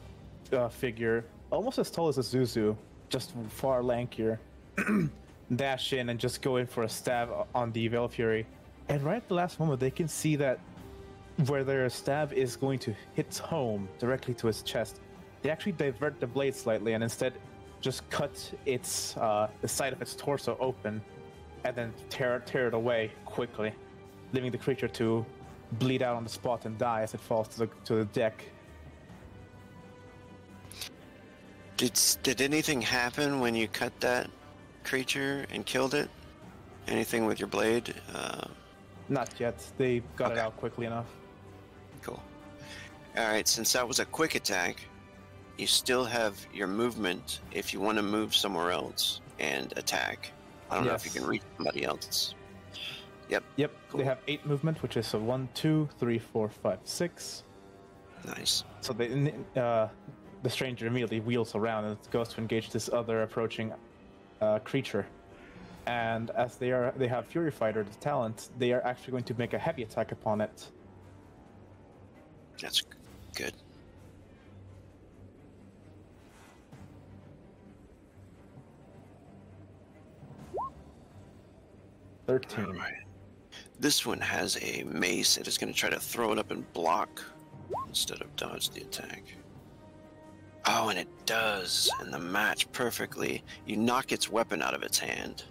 uh, figure, almost as tall as Azuzu, just far lankier, <clears throat> dash in and just go in for a stab on the Veil Fury. And right at the last moment, they can see that where their stab is going to hit home directly to his chest, they actually divert the blade slightly and instead just cut its uh, the side of its torso open, and then tear tear it away quickly, leaving the creature to bleed out on the spot and die as it falls to the to the deck. Did did anything happen when you cut that creature and killed it? Anything with your blade? Uh, Not yet. They got it out quickly enough. cool. All right, since that was a quick attack, you still have your movement if you want to move somewhere else and attack. I don't know if you can reach somebody else. Yep, Yep. Cool. They have eight movement, which is a one, two, three, four, five, six. nice. So they, uh, the stranger immediately wheels around and goes to engage this other approaching uh, creature. And as they are, they have Fury Fighter, the talent. They are actually going to make a heavy attack upon it. That's good. Thirteen. Alright. This one has a mace. It is going to try to throw it up and block instead of dodge the attack. Oh, and it does and the match perfectly. You knock its weapon out of its hand.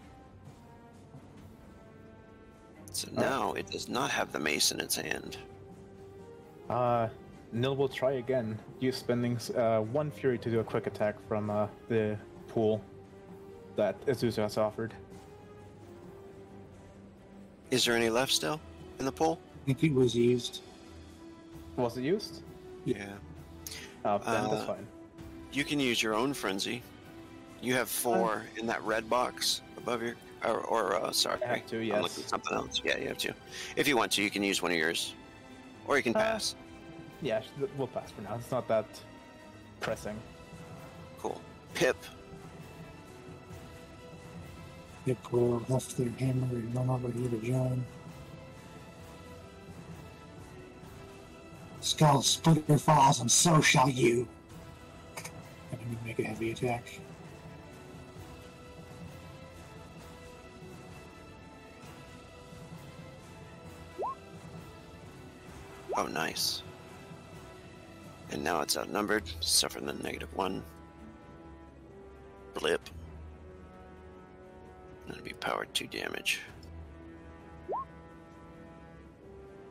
So now it does not have the mace in its hand. Uh, Nil will try again. Use spending uh, one Fury to do a quick attack from uh, the pool that Azuzu has offered. Is there any left still in the pool? I think it was used. Was it used? Yeah. Uh, then that's Uh, fine. You can use your own frenzy. You have four in that red box above your, or, or uh, sorry, I have two, I'm yes. looking at something else. Yeah, you have two. If you want to, you can use one of yours, or you can Uh, pass. Yeah, we'll pass for now. It's not that pressing. Cool. Pip. It will lift their hammer and run over here to John. Skull splitter falls, and so shall you. And then you make a heavy attack. Oh, nice. And now it's outnumbered, suffering the negative one. Blip. That'd be powered two damage.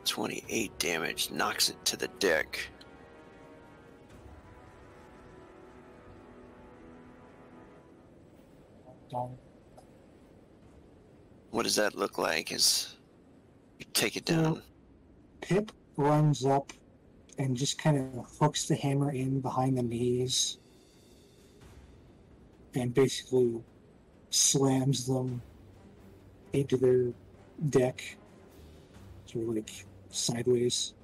28 damage knocks it to the deck. What does that look like as you take it So- down? Pip runs up and just kind of hooks the hammer in behind the knees and basically slams them into their deck, sort of like sideways.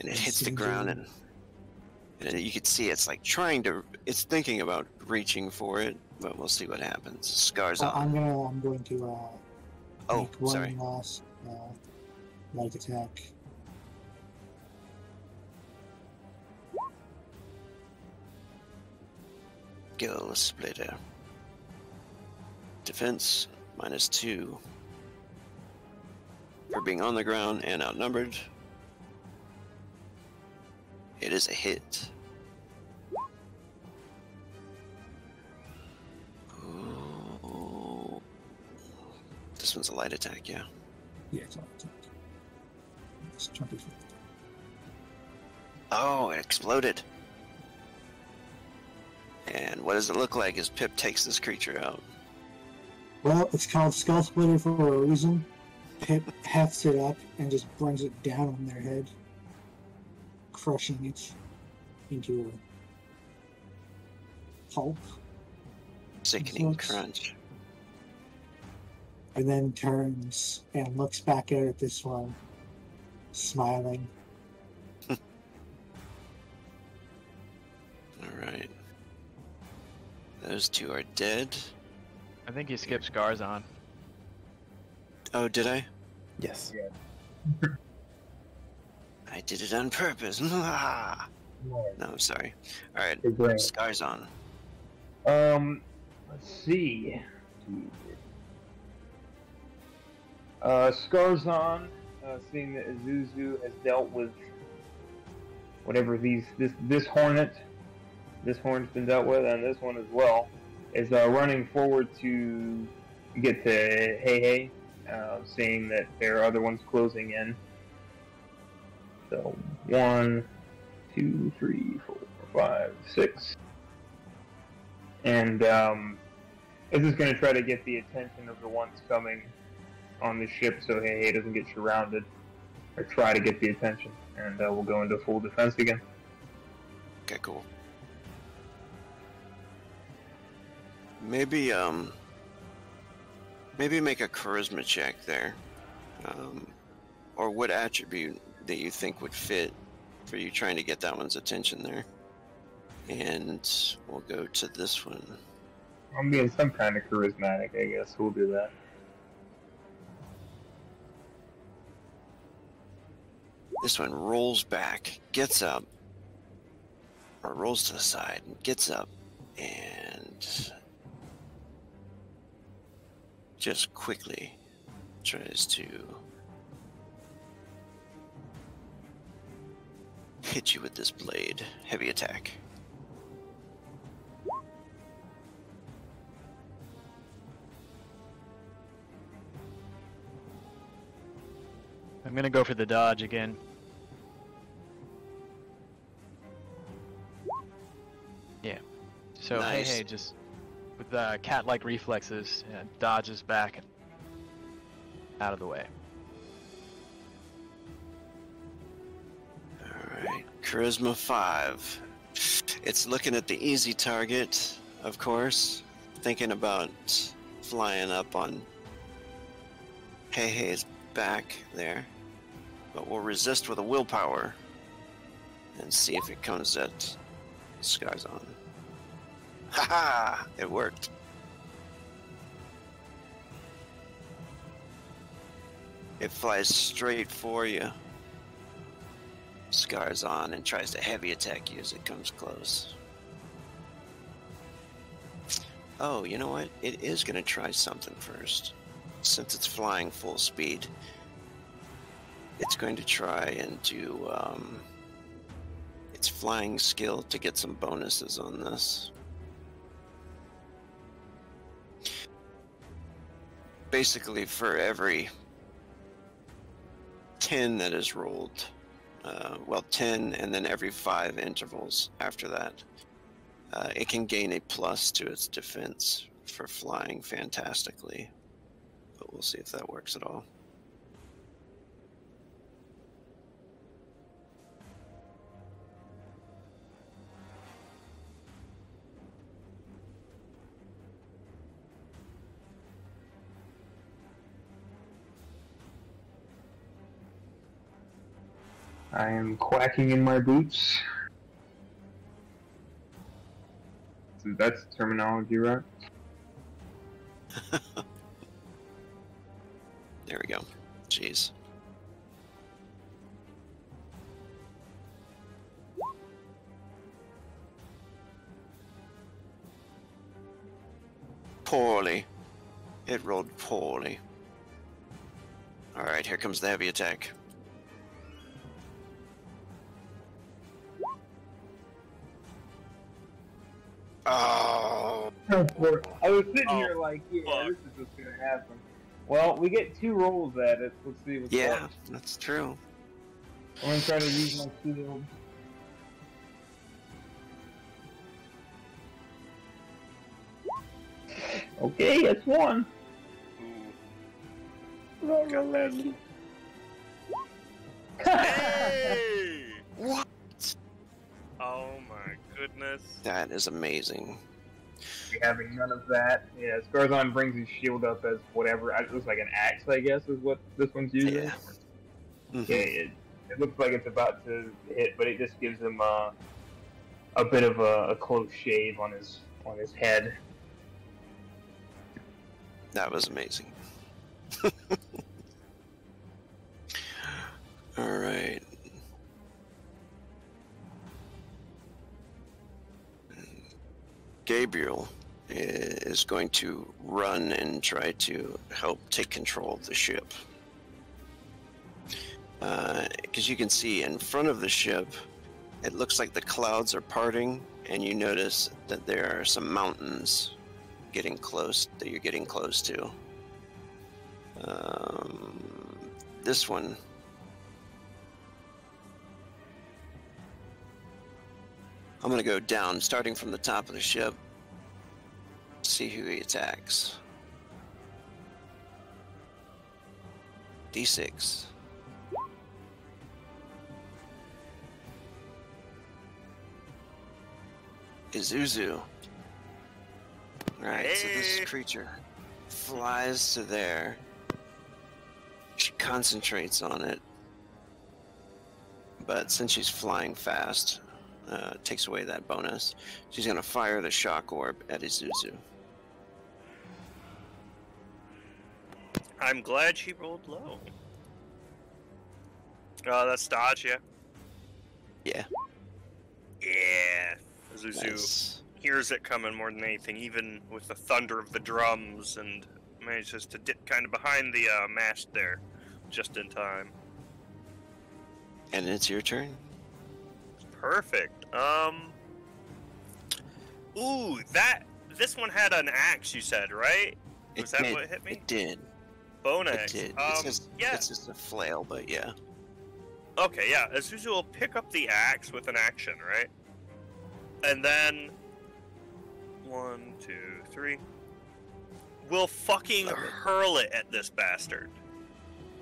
and it It hits the ground and and you can see it's like trying to it's thinking about reaching for it but we'll see what happens scars Uh, on I'm gonna I'm going to uh, oh make one sorry last uh, light attack. Gill splitter defense minus two for being on the ground and outnumbered it is a hit Ooh. this one's a light attack yeah Yeah, it's light attack. It's 24. Oh, it exploded. And what does it look like as Pip takes this creature out? Well, it's called Skull Splitter for a reason. Pip hefts it up and just brings it down on their head, crushing it into a pulp, Sickening crunch. and then turns and looks back out at this one, smiling. <laughs> Alright. Those two are dead. I think you skipped scars on. Oh, did I? Yes. <laughs> I did it on purpose. <laughs> no, I'm sorry. Alright, Big. Scarzon. Um, let's see. Uh, Scarzon, uh, seeing that Azuzu has dealt with whatever these this this hornet, this horn's been dealt with, and this one as well, is uh, running forward to get to Hey Hey, uh, seeing that there are other ones closing in. So one, two, three, four, five, six, and um, is just going to try to get the attention of the ones coming on the ship so Hey Hey doesn't get surrounded, or try to get the attention, and uh, we'll go into full defense again. Okay, cool. Maybe, um, maybe make a charisma check there. Um, or what attribute that you think would fit for you trying to get that one's attention there. And we'll go to this one. I'm being some kind of charismatic, I guess. We'll do that. This one rolls back, gets up, or rolls to the side and gets up, and just quickly tries to hit you with this blade. Heavy attack. I'm gonna go for the dodge again. Yeah. So Nice. hey hey, just with uh, cat-like reflexes, uh, dodges back and out of the way. Alright, Charisma 5. It's looking at the easy target, of course, thinking about flying up on Hey Hey's back there. But we'll resist with a willpower and see if it comes at Scarzon. Haha! It worked. It flies straight for you. Scarzon and tries to heavy attack you as it comes close. Oh, you know what? It is going to try something first. Since it's flying full speed, it's going to try and do um, its flying skill to get some bonuses on this. Basically, for every 10 that is rolled, uh, well, 10 and then every five intervals after that, uh, it can gain a plus to its defense for flying fantastically. But we'll see if that works at all. I am quacking in my boots. So That's terminology, right? <laughs> There we go. Jeez. Poorly. It rolled poorly. Alright, here comes the heavy attack. Oh, I was sitting Oh, here like, yeah, fuck. this is just gonna happen. Well, we get two rolls at it. Let's see what's yeah, up. that's true. I'm gonna try to use my shield. Okay, that's one. Ooh. Got that. <laughs> Hey! What? Oh my goodness. That is amazing. having none of that. Yeah, Scarzon brings his shield up as whatever. It looks like an axe, I guess, is what this one's using. Yeah. Mhm. Yeah, it, it looks like it's about to hit, but it just gives him uh, a bit of a, a close shave on his on his head. That was amazing. <laughs> All right. Gabriel is going to run and try to help take control of the ship. Because you can see in front of the ship, it looks like the clouds are parting, and you notice that there are some mountains getting close that you're getting close to. Um, this one. I'm gonna go down, starting from the top of the ship. See who he attacks. D6. Azuzu. Right, so this eh. creature flies to there. She concentrates on it. But since she's flying fast, uh, takes away that bonus. She's gonna fire the shock orb at Azuzu. I'm glad she rolled low. Oh, that's dodge, yeah. Yeah. Yeah. Zuzu Nice. hears it coming more than anything, even with the thunder of the drums, and manages to dip kind of behind the uh, mast there, just in time. And it's your turn. Perfect. Um. Ooh, that this one had an axe. You said right? It Was that did. what hit me? It did. Bone It axe. did. Um, it's, just, yeah. it's just a flail, but yeah. Okay, yeah. Azuzu will pick up the axe with an action, right? And then one, two, three. We'll fucking it. hurl it at this bastard.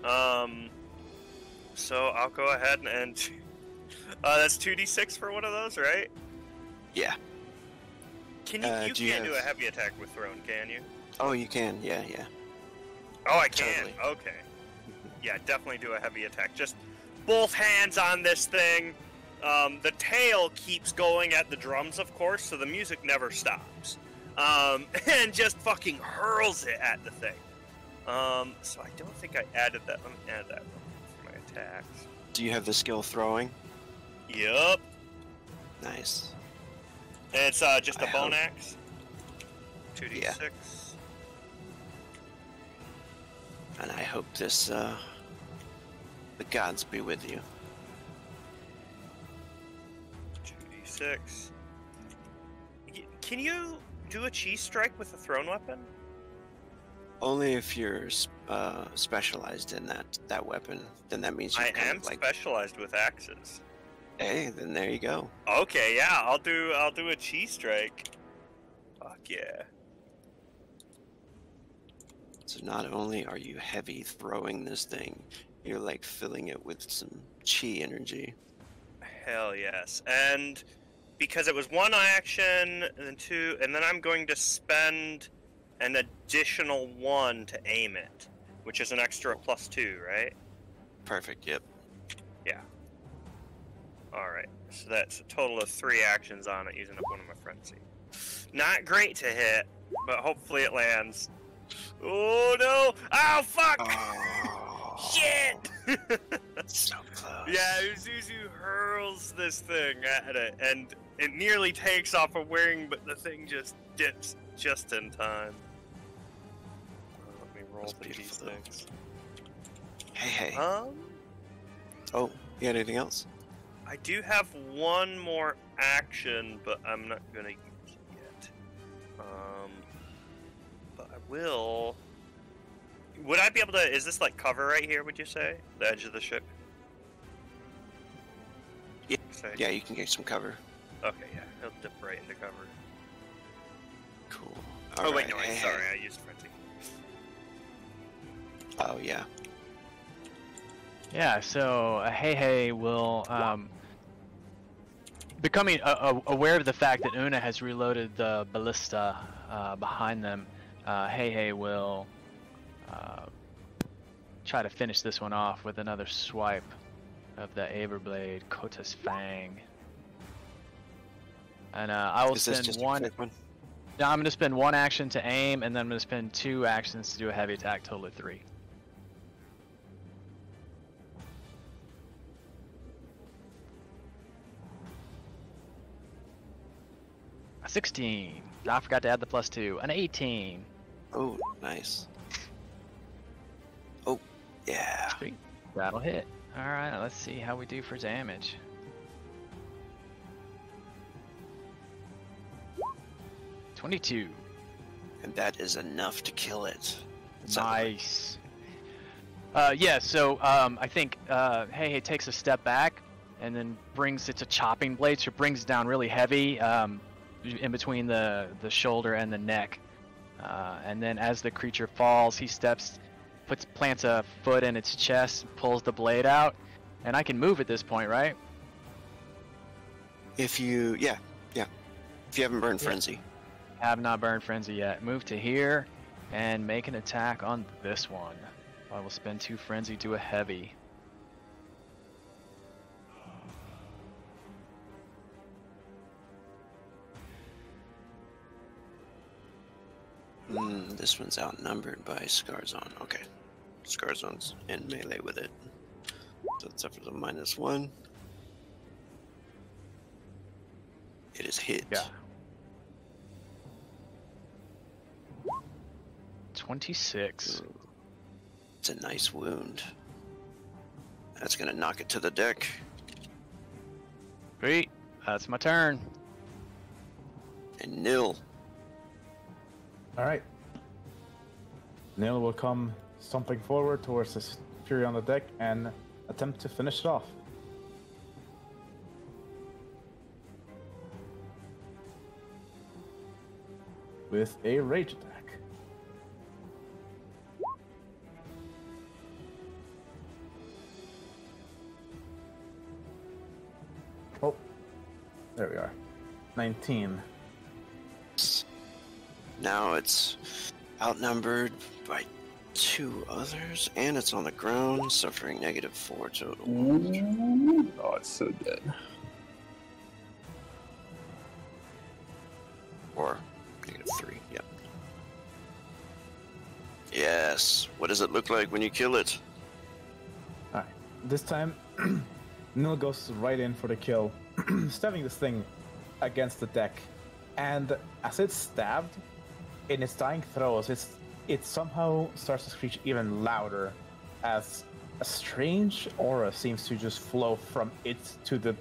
Um. So I'll go ahead and, and <laughs> uh, that's two d six for one of those, right? Yeah. Can you? Uh, you do you can't do a heavy attack with thrown, can you? Oh, you can. Yeah, yeah. Oh, I can. Totally. Okay. <laughs> Yeah, definitely do a heavy attack. Just both hands on this thing. Um, the tail keeps going at the drums, of course, so the music never stops. Um, <laughs> and just fucking hurls it at the thing. Um, so I don't think I added that. Let me add that for my attacks. Do you have the skill throwing? Yup. Nice. It's uh, just a bone hope- axe. 2d6. Yeah. And I hope this uh, The gods be with you. 2d6. Can you do a chi strike with a thrown weapon? Only if you're uh, specialized in that that weapon. Then that means you I am like, specialized with axes. Hey, then there you go. Okay, yeah, I'll do I'll do a chi strike. Fuck yeah. So not only are you heavy throwing this thing, you're like filling it with some chi energy. Hell yes. And because it was one action and then two and then I'm going to spend an additional one to aim it, which is an extra plus two, right? Perfect. Yep. Alright. So that's a total of three actions on it using up one of my frenzy. Not great to hit, but hopefully it lands. Oh no! Oh fuck! Oh, Shit! so close. Yeah, Azuzu hurls this thing at it, and it nearly takes off a wing, but the thing just dips just in time. Let me roll the these things. Hey, hey. Um, Oh, you got anything else? I do have one more action, but I'm not gonna use it yet. Um, but I will. Would I be able to? Is this like cover right here? Would you say the edge of the ship? Yeah, Say- Yeah, you can get some cover. Okay, yeah, he'll dip right into cover. Cool. oh All wait, no, hey, I'm sorry, I used frenzy. Oh yeah. Yeah, so uh, Hey Hey will, um, becoming uh, uh, aware of the fact that Una has reloaded the ballista uh, behind them, uh, Hey Hey will uh, try to finish this one off with another swipe of the Averblade Kota's Fang. And uh, I will Is spend one. one? No, I'm going to spend one action to aim, and then I'm going to spend two actions to do a heavy attack, total of three. 16. I forgot to add the plus two. An 18. Oh, nice. Oh, yeah. Sweet. That'll hit. Alright, let's see how we do for damage. Twenty-two. And that is enough to kill it. Like- Nice. Uh, yeah, so um, I think uh, Hey Hey takes a step back and then brings it to chopping blade, so it brings it down really heavy um, in between the, the shoulder and the neck. Uh, and then as the creature falls, he steps, puts plants a foot in its chest, pulls the blade out, and I can move at this point, right? If you, yeah, yeah. If you haven't burned Yeah. frenzy, Have not burned frenzy yet. Move to here and make an attack on this one. I will spend two frenzy to a heavy. Mm, this one's outnumbered by Scarzon. Okay, Scarzon's in melee with it, so it suffers a minus one. It is hit. Yeah. 26. Ooh. It's a nice wound. That's gonna knock it to the deck. Great. That's my turn. And nil. All right. Neil will come stomping forward towards this Fury on the deck and attempt to finish it off. With a rage attack. Oh, there we are. 19. Now it's outnumbered by two others, and it's on the ground, suffering negative four total. Oh, it's so dead. Or negative three, yep. Yes. What does it look like when you kill it? Alright, this time <clears throat> Nil goes right in for the kill, <clears throat> stabbing this thing against the deck. And as it's stabbed, in its dying throes, it's, it somehow starts to screech even louder as a strange aura seems to just flow from it to the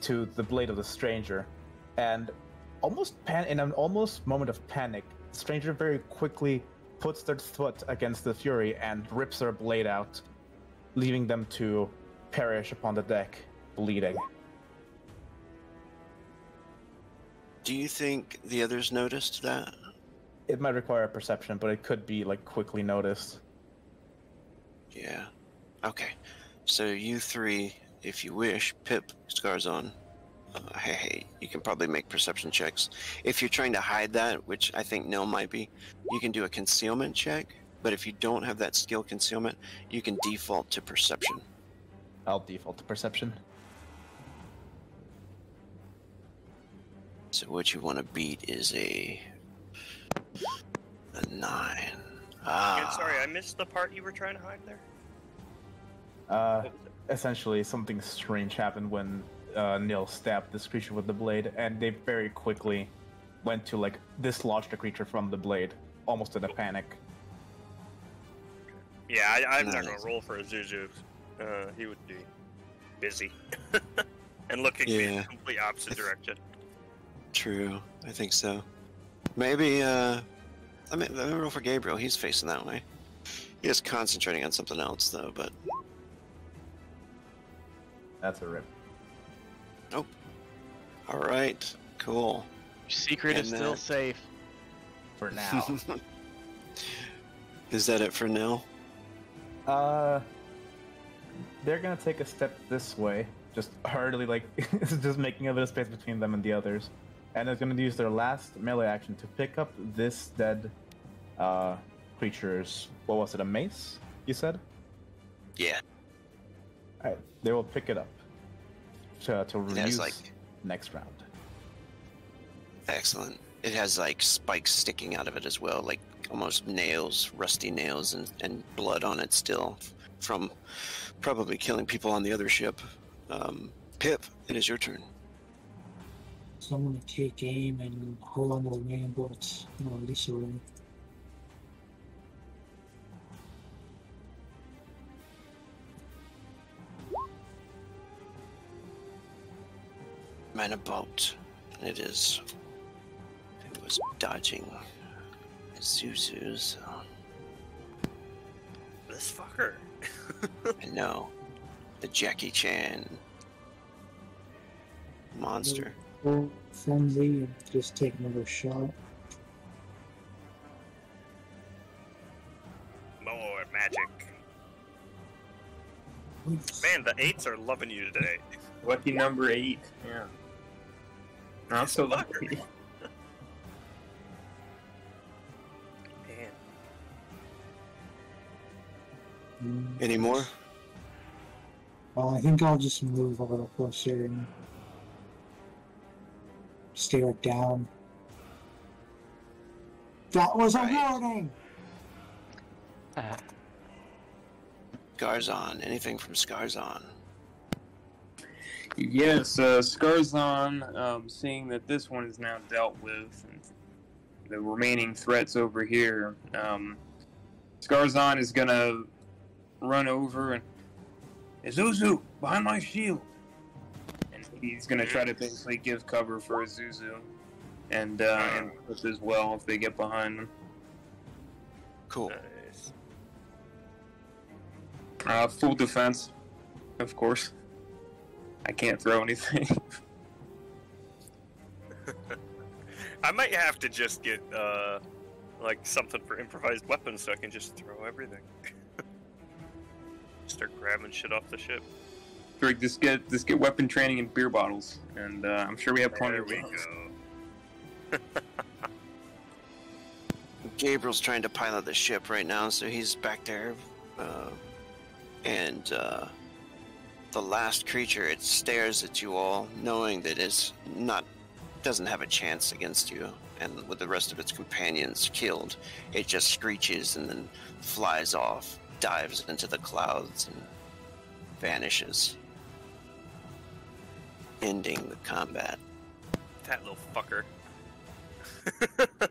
to the blade of the stranger, and almost pan in an almost moment of panic, stranger very quickly puts their foot against the fury and rips their blade out, leaving them to perish upon the deck, bleeding. Do you think the others noticed that? It might require a perception, but it could be like quickly noticed. Yeah. Okay. So you three, if you wish, Pip, Scarzon, uh, hey, hey, you can probably make perception checks. If you're trying to hide that, which I think Nil might be, you can do a concealment check. But if you don't have that skill concealment, you can default to perception. I'll default to perception. So what you want to beat is a a nine. Ah, Again, sorry, I missed the part you were trying to hide there. Uh, What was it? essentially, something strange happened when uh, Nil stabbed this creature with the blade, and they very quickly went to like dislodge the creature from the blade, almost in a panic. Yeah, I, I'm not gonna roll for Azuzu. Uh, he would be busy <laughs> and looking Yeah. the complete opposite direction. true. I think so. Maybe. uh Let me, let me roll for Gabriel. He's facing that way. He is concentrating on something else though. But That's a rip. Nope. All right, cool. Your secret is And, still safe. For now. <laughs> is that it for now? uh, they're gonna take a step this way, just hardly, like <laughs> just making a bit of space between them and the others, and they're gonna use their last melee action to pick up this dead uh, creature's. What was it? A mace? You said. Yeah. Alright, they will pick it up to, to It has use like next round. excellent. It has like spikes sticking out of it as well, like almost nails, rusty nails, and, and blood on it still from probably killing people on the other ship. Um, Pip, it is your turn. So I'm gonna take aim and hold on to the remaining bullets. No, this way. Man a boat. And it is. It was dodging Zuzu's. uh, This fucker. I know. The Jackie Chan <laughs> monster. Full frenzy and just take another shot. More magic. Man, the eights are loving you today. Lucky number eight. Yeah. Not so lucky. <laughs> Man. Any more? Well, I think I'll just move a little closer and stare it down. That was a Right. warning! Scarzon. Anything from Scarzon? Yes, uh, Scarzon, um, seeing that this one is now dealt with, and the remaining threats over here, um, Scarzon is gonna run over and Zuzu behind my shield, and he's gonna try to basically give cover for Zuzu, and uh, and Cliff as well if they get behind him. Cool. Nice. Uh, full defense, of course. I can't throw anything. <laughs> <laughs> I might have to just get uh like something for improvised weapons so I can just throw everything. <laughs> Start grabbing shit off the ship. Greg, just get just get weapon training and beer bottles, and uh, I'm sure we have plenty There of we those. go. <laughs> Gabriel's trying to pilot the ship right now, so he's back there. Uh, and uh, the last creature, it stares at you all, knowing that it's not doesn't have a chance against you. And with the rest of its companions killed, it just screeches and then flies off, dives into the clouds, and vanishes, ending the combat. That little fucker. <laughs>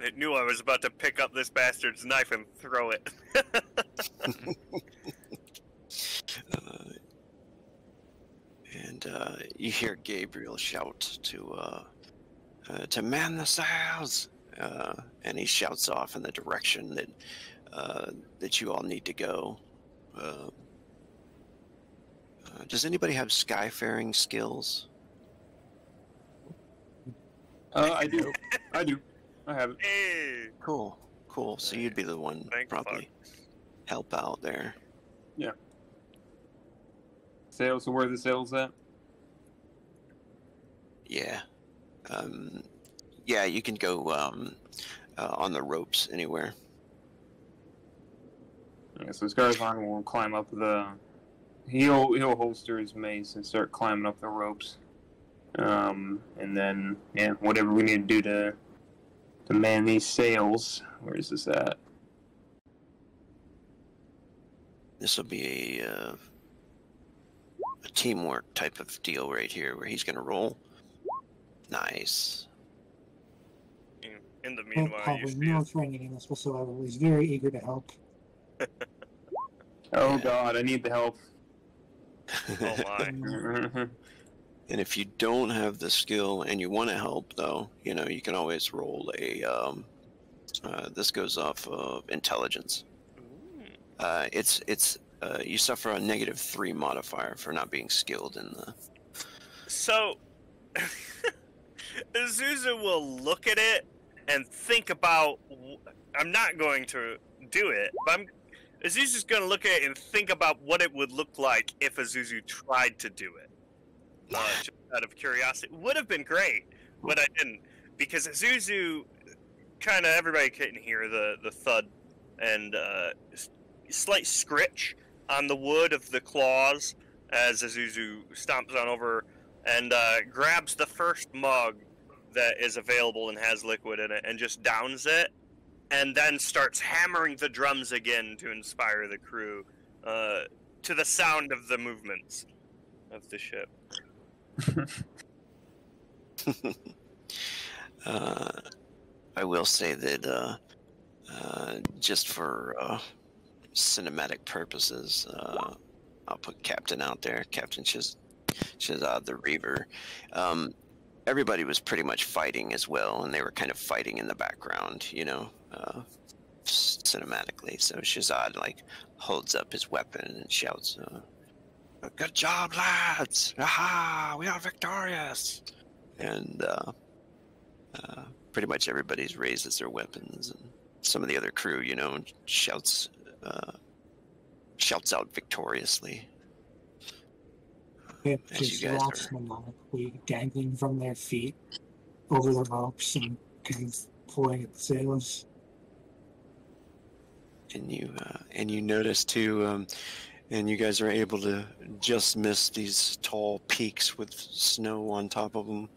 it knew I was about to pick up this bastard's knife and throw it. <laughs> Uh, and uh, you hear Gabriel shout to uh, uh, to man the sails, uh, and he shouts off in the direction that uh, that you all need to go. Uh, does anybody have skyfaring skills? Uh, I do. I do. I have it. hey, Cool, cool. So you'd be the one Thank probably help out there. Yeah. Sails. So where are the sails at? Yeah. Um, yeah, you can go um, uh, on the ropes anywhere. Yeah, so Scarzon will climb up the. He'll he'll holster his mace and start climbing up the ropes. Um, and then yeah, whatever we need to do to to man these sails. Where is this at? This will be a, uh, a teamwork type of deal right here, where he's going to roll. Nice. in the Well, meanwhile, you probably should be no training in this whatsoever. He's very eager to help. <laughs> Oh Yeah. God, I need the help. Oh my. <laughs> And if you don't have the skill and you want to help, though, you know you can always roll a. Um, uh, this goes off of intelligence. Uh, it's it's uh, you suffer a negative three modifier for not being skilled in the. So, <laughs> Azuzu will look at it and think about. I'm not going to do it, but I'm. Azuzu's going to look at it and think about what it would look like if Azuzu tried to do it. Uh, just out of curiosity, would have been great, but I didn't because Azuzu, kind of everybody can hear the the thud and uh, slight scritch on the wood of the claws as Azuzu stomps on over and uh, grabs the first mug that is available and has liquid in it and just downs it and then starts hammering the drums again to inspire the crew uh, to the sound of the movements of the ship. <laughs> uh, I will say that uh, uh, just for uh, cinematic purposes, uh, I'll put Captain out there, Captain Shiz- Shazad the Reaver. Um, everybody was pretty much fighting as well, and they were kind of fighting in the background, you know, uh, cinematically. So Shazad like holds up his weapon and shouts, uh, "Good job, lads! Aha! We are victorious!" And uh, uh, pretty much everybody's raises their weapons, and some of the other crew, you know, shouts uh, shouts out victoriously. You just guys watch are- dangling from their feet over the ropes and kind of pulling at the sails. And you uh, and you notice too um, and you guys are able to just miss these tall peaks with snow on top of them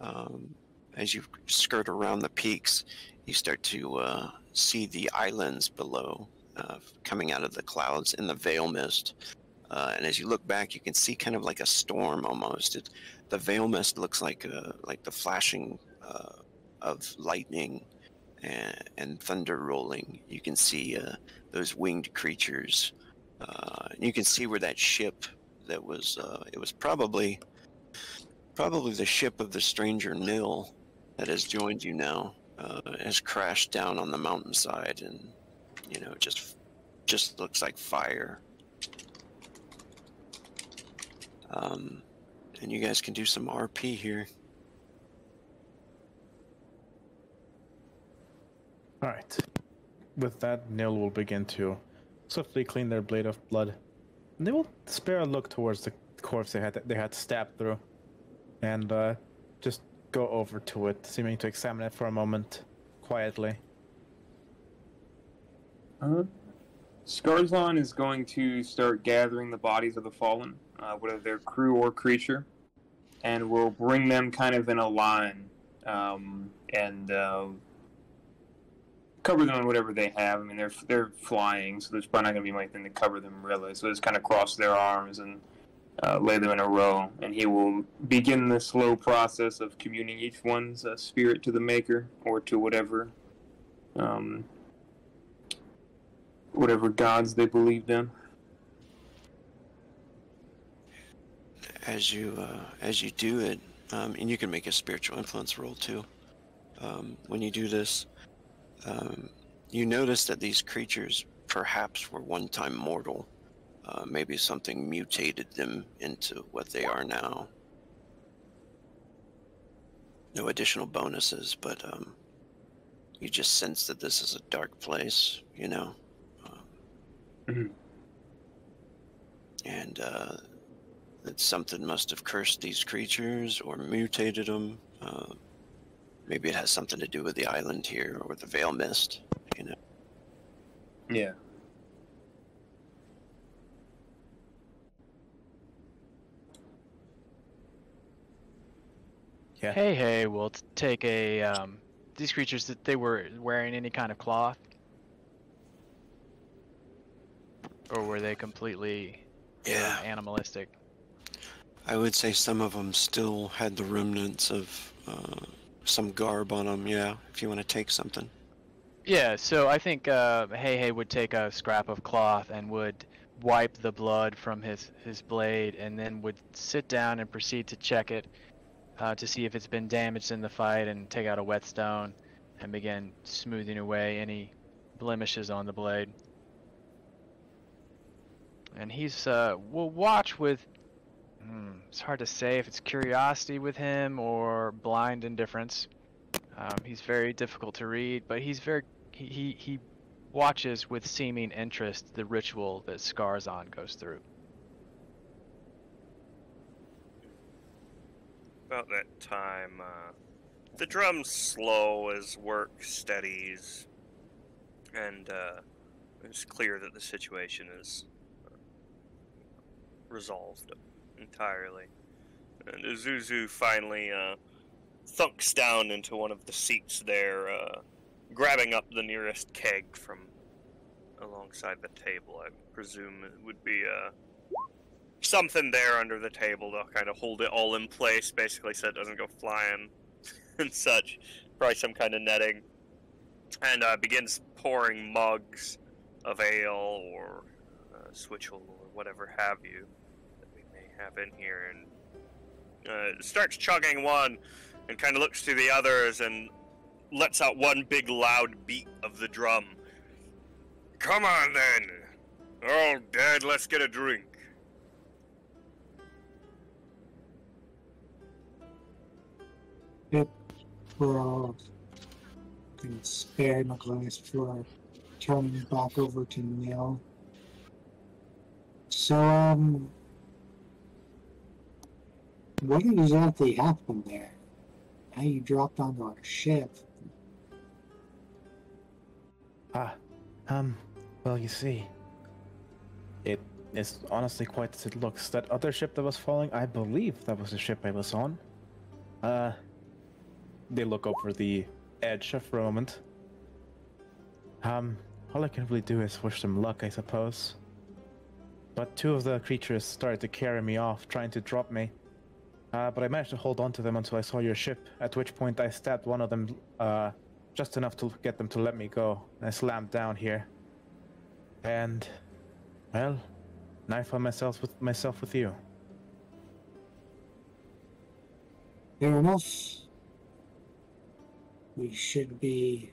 um, as you skirt around the peaks you start to uh, see the islands below uh, coming out of the clouds in the Veil Myst. Uh, and as you look back you can see kind of like a storm almost. It, the Veil Myst looks like uh, like the flashing uh, of lightning and, and thunder rolling. You can see uh, those winged creatures. Uh, you can see where that ship that was uh, it was probably probably the ship of the stranger Nil that has joined you now uh, has crashed down on the mountainside and you know just just looks like fire. Um, and you guys can do some RP here. All right. With that, Nil will begin to swiftly clean their blade of blood. And they will spare a look towards the corpse they had they had stabbed through, and uh, just go over to it, seeming to examine it for a moment, quietly. Uh, Scarzon is going to start gathering the bodies of the fallen, uh, whether they're crew or creature, and will bring them kind of in a line um, and uh, cover them in whatever they have. I mean, they're they're flying, so there's probably not going to be anything to cover them really. So just kind of cross their arms and uh, lay them in a row, and he will begin the slow process of communing each one's uh, spirit to the Maker or to whatever um, whatever gods they believed in. As you uh, as you do it, um, and you can make a spiritual influence roll too. Um, when you do this, um, you notice that these creatures perhaps were one time mortal. Uh, maybe something mutated them into what they are now. No additional bonuses, but um, you just sense that this is a dark place, you know. Um, Mhm. And uh, that something must have cursed these creatures or mutated them. Uh, maybe it has something to do with the island here or the Veil Myst, you know. Yeah. Yeah. Hey, hey, we'll take a. Um, these creatures that they were wearing any kind of cloth, or were they completely uh, Yeah. animalistic? I would say some of them still had the remnants of uh, some garb on them. Yeah, if you want to take something. Yeah, so I think uh, Hey Hey would take a scrap of cloth and would wipe the blood from his, his blade and then would sit down and proceed to check it uh, to see if it's been damaged in the fight and take out a whetstone and begin smoothing away any blemishes on the blade. And he's, uh, will watch with, it's hard to say if it's curiosity with him or blind indifference. Um, he's very difficult to read, but he's very he, he he watches with seeming interest the ritual that Scarzon goes through. About that time, uh, the drums slow as work steadies, and uh, it's clear that the situation is resolved entirely. And Zuzu finally uh, thunks down into one of the seats there, uh, grabbing up the nearest keg from alongside the table. I presume it would be uh, something there under the table to kind of hold it all in place, basically, so it doesn't go flying <laughs> and such. Probably some kind of netting. And uh, begins pouring mugs of ale or uh, switchel or whatever have you have in here, and uh, starts chugging one and kind of looks to the others and lets out one big loud beat of the drum. Come on then! All dead, let's get a drink. Yep, We're all to spare glass before turning back over to Neil. So, um, what exactly happened there? How you dropped onto our ship? Ah, um, well, you see, it is honestly quite as it looks. That other ship that was falling, I believe that was the ship I was on. Uh, they look over the edge for a moment. Um, all I can really do is wish them luck, I suppose. But two of the creatures started to carry me off, trying to drop me. Uh, but I managed to hold on to them until I saw your ship, at which point I stabbed one of them uh, just enough to get them to let me go. And I slammed down here. And, well, now I find myself with myself with you. Fair enough. We should be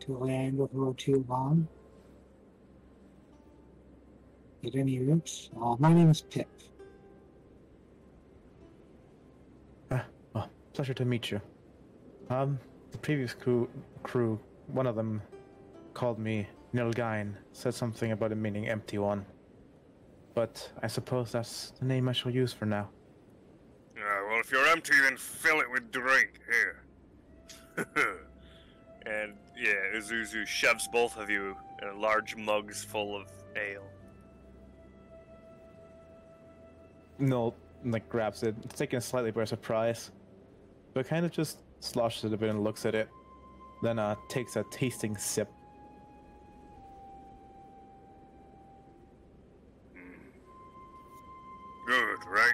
to land before too long. At any rate, uh, my name is Pip. Pleasure to meet you. Um, the previous crew, crew, one of them called me Nilgain, said something about it meaning empty one. But I suppose that's the name I shall use for now. Yeah, well, if you're empty, then fill it with drink. Here. <laughs> and yeah, Azuzu shoves both of you in large mugs full of ale. Nil, like, grabs it, it's taken slightly by surprise, but kind of just sloshes it a bit and looks at it. Then, uh, takes a tasting sip. Good, right?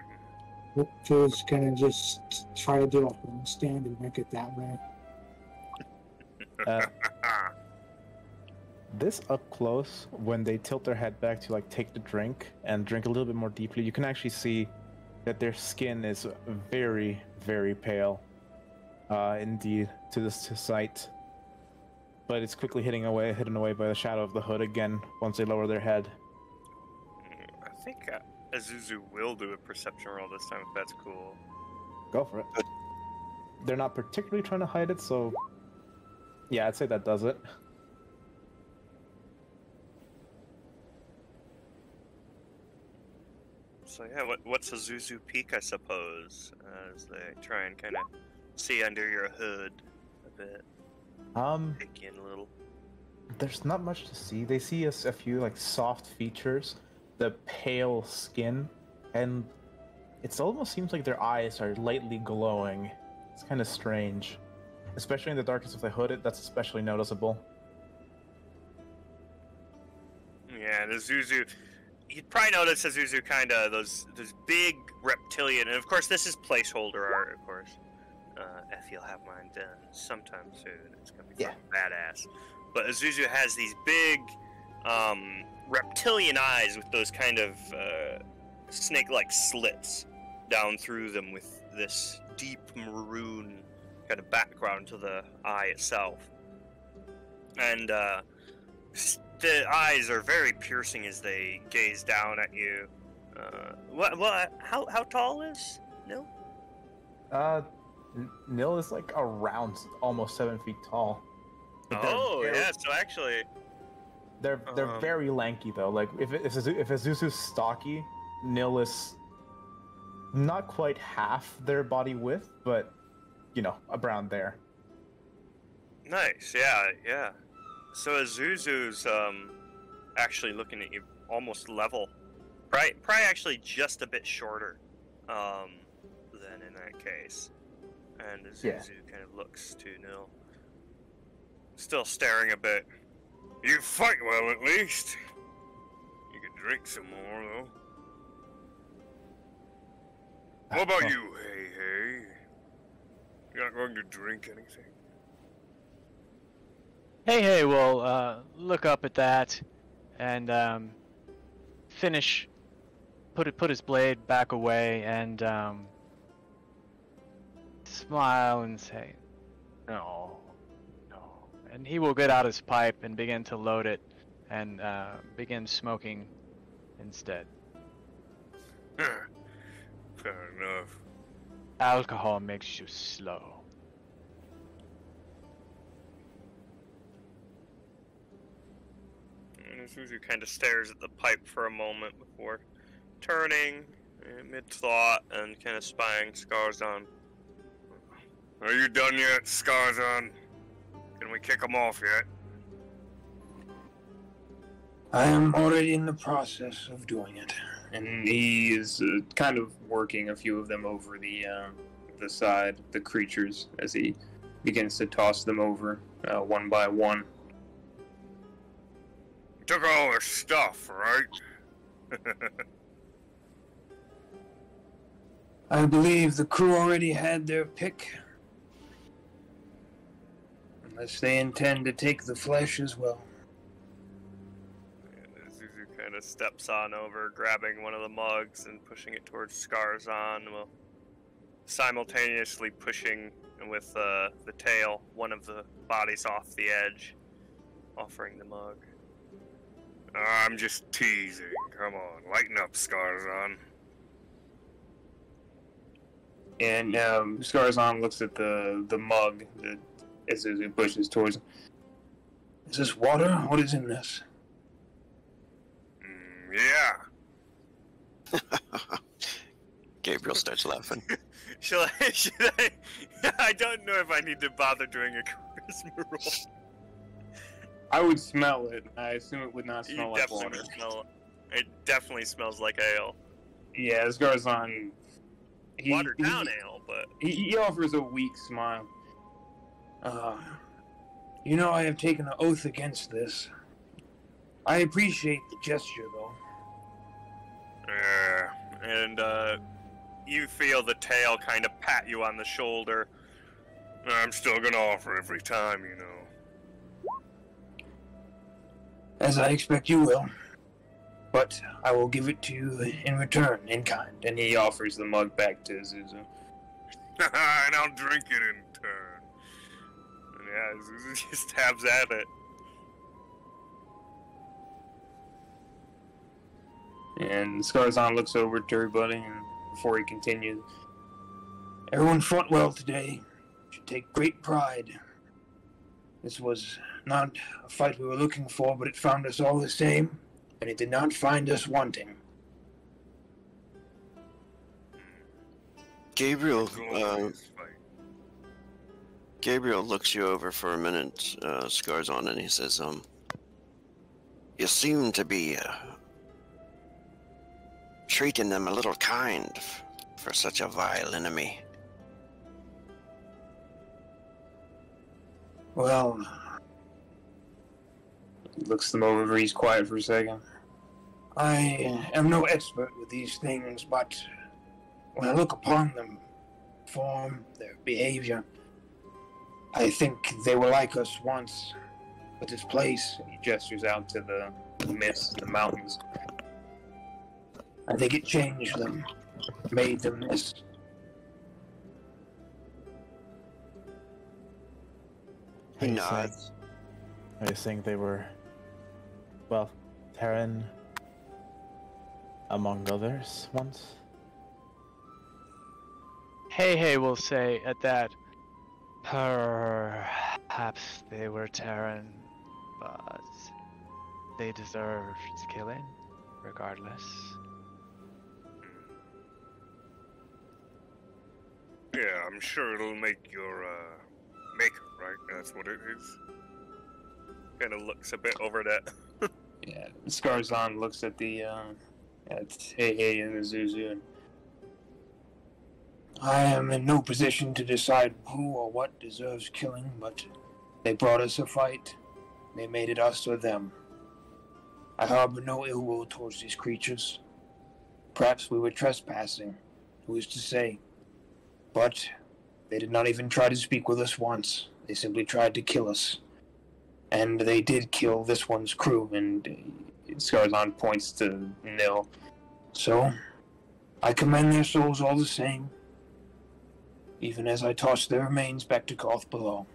Pip is gonna just try to do a handstand and make it that way. <laughs> Uh, this up close, when they tilt their head back to like take the drink and drink a little bit more deeply, you can actually see that their skin is very, very pale. Uh, indeed, to this sight. But it's quickly hitting away, hidden away by the shadow of the hood again once they lower their head. Mm, I think uh, Azuzu will do a perception roll this time if that's cool. Go for it. They're not particularly trying to hide it, so yeah, I'd say that does it. So yeah, what, what's a Zuzu peak, I suppose, as they try and kind of see under your hood a bit, Um, peek in a little. there's not much to see. They see a, a few like soft features, the pale skin, and it almost seems like their eyes are lightly glowing. It's kind of strange, especially in the darkness of the hood. It that's especially noticeable. Yeah, the Zuzu. You'd probably notice the Zuzu kind of those those big reptilian, and of course this is placeholder art, of course. Uh, if you'll have mine done sometime soon, it's gonna be Yeah. badass. But Azuzu has these big um, reptilian eyes with those kind of uh, snake-like slits down through them, with this deep maroon kind of background to the eye itself, and. Uh, the eyes are very piercing as they gaze down at you. Uh, what? What? How? How tall is? No. Uh, N- Nil is like around almost seven feet tall. Oh very- yeah. So actually, They're they're Um, very lanky though. Like if if if Azuzu's stocky, Nil is not quite half their body width, but you know around there. nice. Yeah. Yeah. So Azuzu's um, actually looking at you almost level. Probably, probably actually just a bit shorter, um, than in that case. And Azuzu Yeah. kind of looks to Nil, still staring a bit. You fight well, at least. You could drink some more, though. What about Oh, you, Hey Hey? You're not going to drink anything? Hey, hey, we'll uh, look up at that and um, finish. Put it, put his blade back away and um, smile and say, "No, no." And he will get out his pipe and begin to load it and uh, begin smoking instead. <laughs> Fair enough. Alcohol makes you slow. And Suzu kind of stares at the pipe for a moment before turning, mid thought, and kind of spying Scarzon. Are you done yet, Scarzon? Can we kick him off yet? I am already in the process of doing it, and he is uh, kind of working a few of them over the uh, the side, the creatures, as he begins to toss them over uh, one by one. Took all their stuff, right? <laughs> I believe the crew already had their pick, unless they intend to take the flesh as well. And Zuzu kind of steps on over, grabbing one of the mugs and pushing it towards Scarzon, while simultaneously pushing with uh, the tail one of the bodies off the edge, offering the mug. I'm just teasing. Come on, lighten up, Scarzon. And um, Scarzon looks at the the mug that Azuzu pushes towards him. Is this water? What is in this? Mm, yeah. <laughs> Gabriel starts laughing. <laughs> Shall I? <laughs> Should I? I don't know if I need to bother doing a charisma roll. I would smell it. I assume it would not You smell like definitely water. smell. It definitely smells like ale. Yeah, Scarzon. He, Watered down he, ale, but he, he offers a weak smile. Uh, you know, I have taken an oath against this. I appreciate the gesture, though. Yeah, and uh, you feel the tail kind of pat you on the shoulder. I'm still gonna offer every time, you know. As I expect you will. But I will give it to you in return, in kind. And he offers the mug back to Zuzu. <laughs> and I'll drink it in. And yeah, <laughs> Zuzu just stabs at it. And Scarzon looks over to everybody before he continues. Everyone fought well today. Should take great pride. This was not a fight we were looking for, but it found us all the same, and it did not find us wanting. Gabriel, uh. Gabriel looks you over for a minute, uh, Scarzon, and he says, "Um, you seem to be uh, treating them a little kind for such a vile enemy." Well, looks them over, he's quiet for a second. I am no expert with these things, but when I look upon them, form, their behavior, I think they were like us once. But this place, He gestures out to the, the mist, the mountains. I think it changed them, made them this. Are He nods. Are you saying they were, well, Terran among others once? Hey, hey, we'll say at that. Perhaps they were Terran, but they deserved killing, regardless. Yeah, I'm sure it'll make your uh, makeup, right? That's what it is. Kind of looks a bit over that. <laughs> Yeah, Scarzon looks at the uh, at Hey Hey and the Zuzu and I am in no position to decide who or what deserves killing, but they brought us a fight. They made it us or them. I harbor no ill will towards these creatures. Perhaps we were trespassing. Who is to say? But they did not even try to speak with us once. They simply tried to kill us. And they did kill this one's crew, and Scarzon points to Nil. so I commend their souls all the same, even as I toss their remains back to Koth below.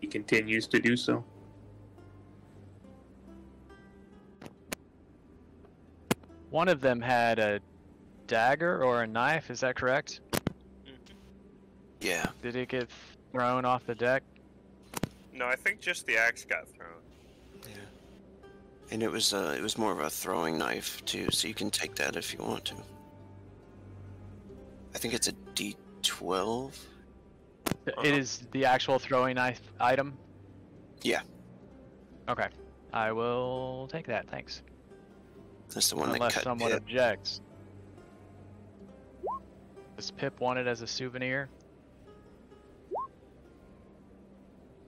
He continues to do so. One of them had a dagger or a knife, is that correct? Yeah, Did it get thrown off the deck? No, I think just the axe got thrown. And it was uh, it was more of a throwing knife too, so you can take that if you want to. I think it's a D twelve. It is the actual throwing knife item? Yeah. Okay. I will take that, thanks. That's the one that Unless cut someone Pip. objects. Does Pip want it as a souvenir?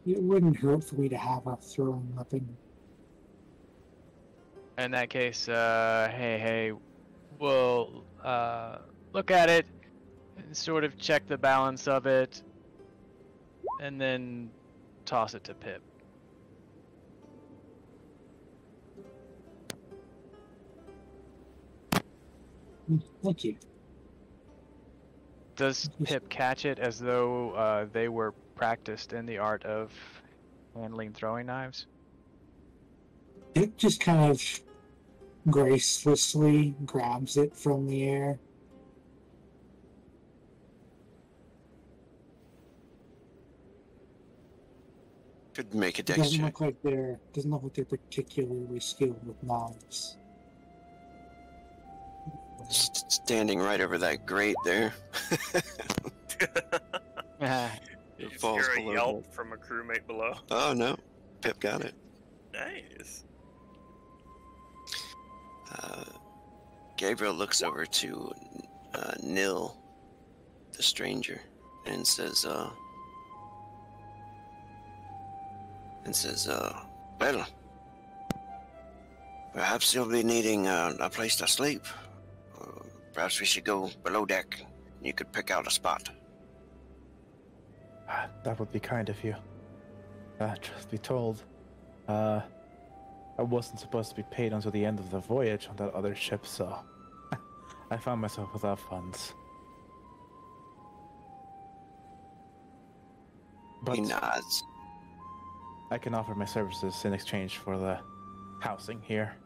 It wouldn't hurt for me to have a throwing weapon. In that case, uh, hey, hey, we'll uh, look at it and sort of check the balance of it, and then toss it to Pip. Thank you. Does Pip catch it as though uh, they were practiced in the art of handling throwing knives? It just kind of gracelessly grabs it from the air. Could make a It dex doesn't check. look like they're doesn't look like they're particularly skilled with knives. S- Standing right over that grate there. You <laughs> It just falls hear a below yelp from a crewmate below. oh no, Pip got it. Nice. Gabriel looks over to uh, Nil, the stranger, and says, uh, and says, uh, well, perhaps you'll be needing uh, a place to sleep. Perhaps we should go below deck. And you could pick out a spot. Ah, that would be kind of you. Uh, truth be told, uh, I wasn't supposed to be paid until the end of the voyage on that other ship, so <laughs> I found myself without funds. But he nods. I can offer my services in exchange for the housing here.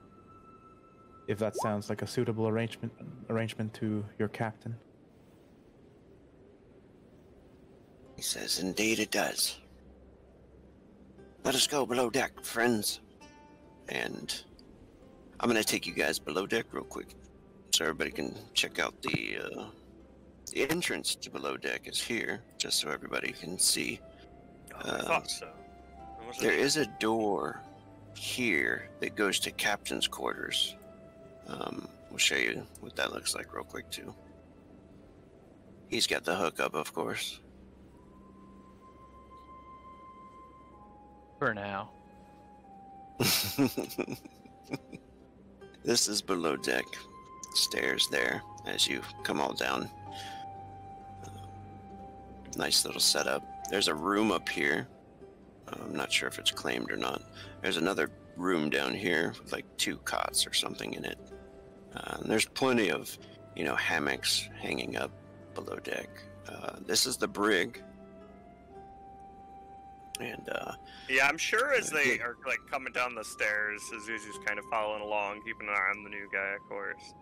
If that sounds like a suitable arrangement arrangement to your captain. He says, Indeed it does. Let us go below deck, friends. And I'm going to take you guys below deck real quick so everybody can check out the, uh, the entrance to below deck is here, just so everybody can see. Oh, I Uh, thought so. There is a door here that goes to captain's quarters. Um, we'll show you what that looks like real quick too. He's got the hookup, of course. For now. <laughs> this is below deck. Stairs there as you come all down. Uh, nice little setup. There's a room up here. Uh, I'm not sure if it's claimed or not. There's another room down here with like two cots or something in it. Uh, there's plenty of, you know, hammocks hanging up below deck. Uh, this is the brig. And uh, Yeah, I'm sure as Uh, they yeah. are like coming down the stairs, Azuzu's kind of following along, keeping an eye on the new guy, of course,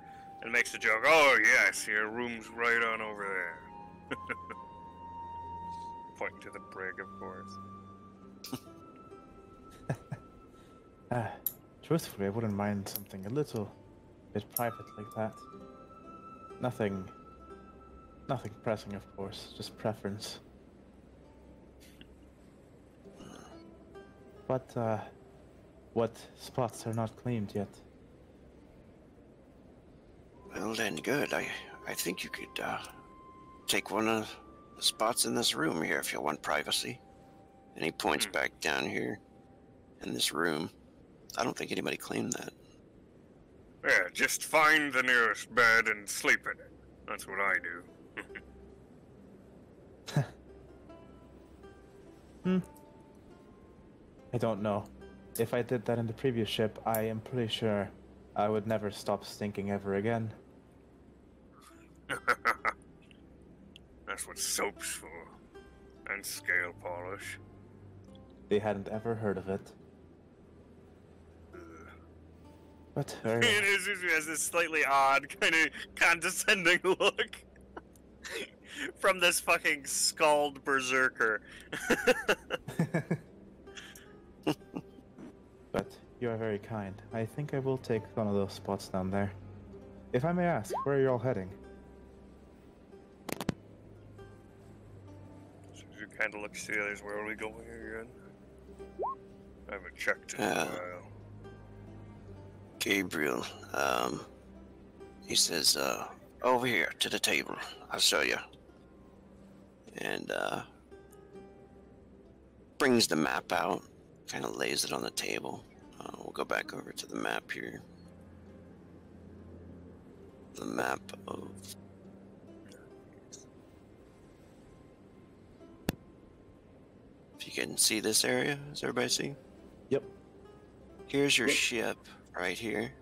and makes a joke. Oh yes, your room's right on over there. <laughs> Pointing to the brig, of course. Ah, <laughs> truthfully, I wouldn't mind something a little bit private like that. Nothing. Nothing pressing, of course, just preference. But, uh, what spots are not claimed yet? Well then, good. I I think you could uh, take one of the spots in this room here if you want privacy. And he points Hmm. back down here in this room. I don't think anybody claimed that. Yeah, just find the nearest bed and sleep in it. That's what I do. <laughs> <laughs> I don't know. If I did that in the previous ship, I am pretty sure I would never stop stinking ever again. <laughs> That's what soap's for. And scale polish. They hadn't ever heard of it. Ugh. But very Azuzu has this slightly odd, kind of condescending <laughs> look from this fucking skald berserker. <laughs> but you are very kind. I think I will take one of those spots down there. If I may ask, where are you all heading? Azuzu kind of looks to the others. Where are we going here again? I haven't checked in a Uh, while. Gabriel, um, he says, uh, over here to the table. I'll show you. And, uh, brings the map out, kind of lays it on the table. We'll go back over to the map here. The map of. If you can see this area, does everybody see? Yep. Here's your Yep. ship right here.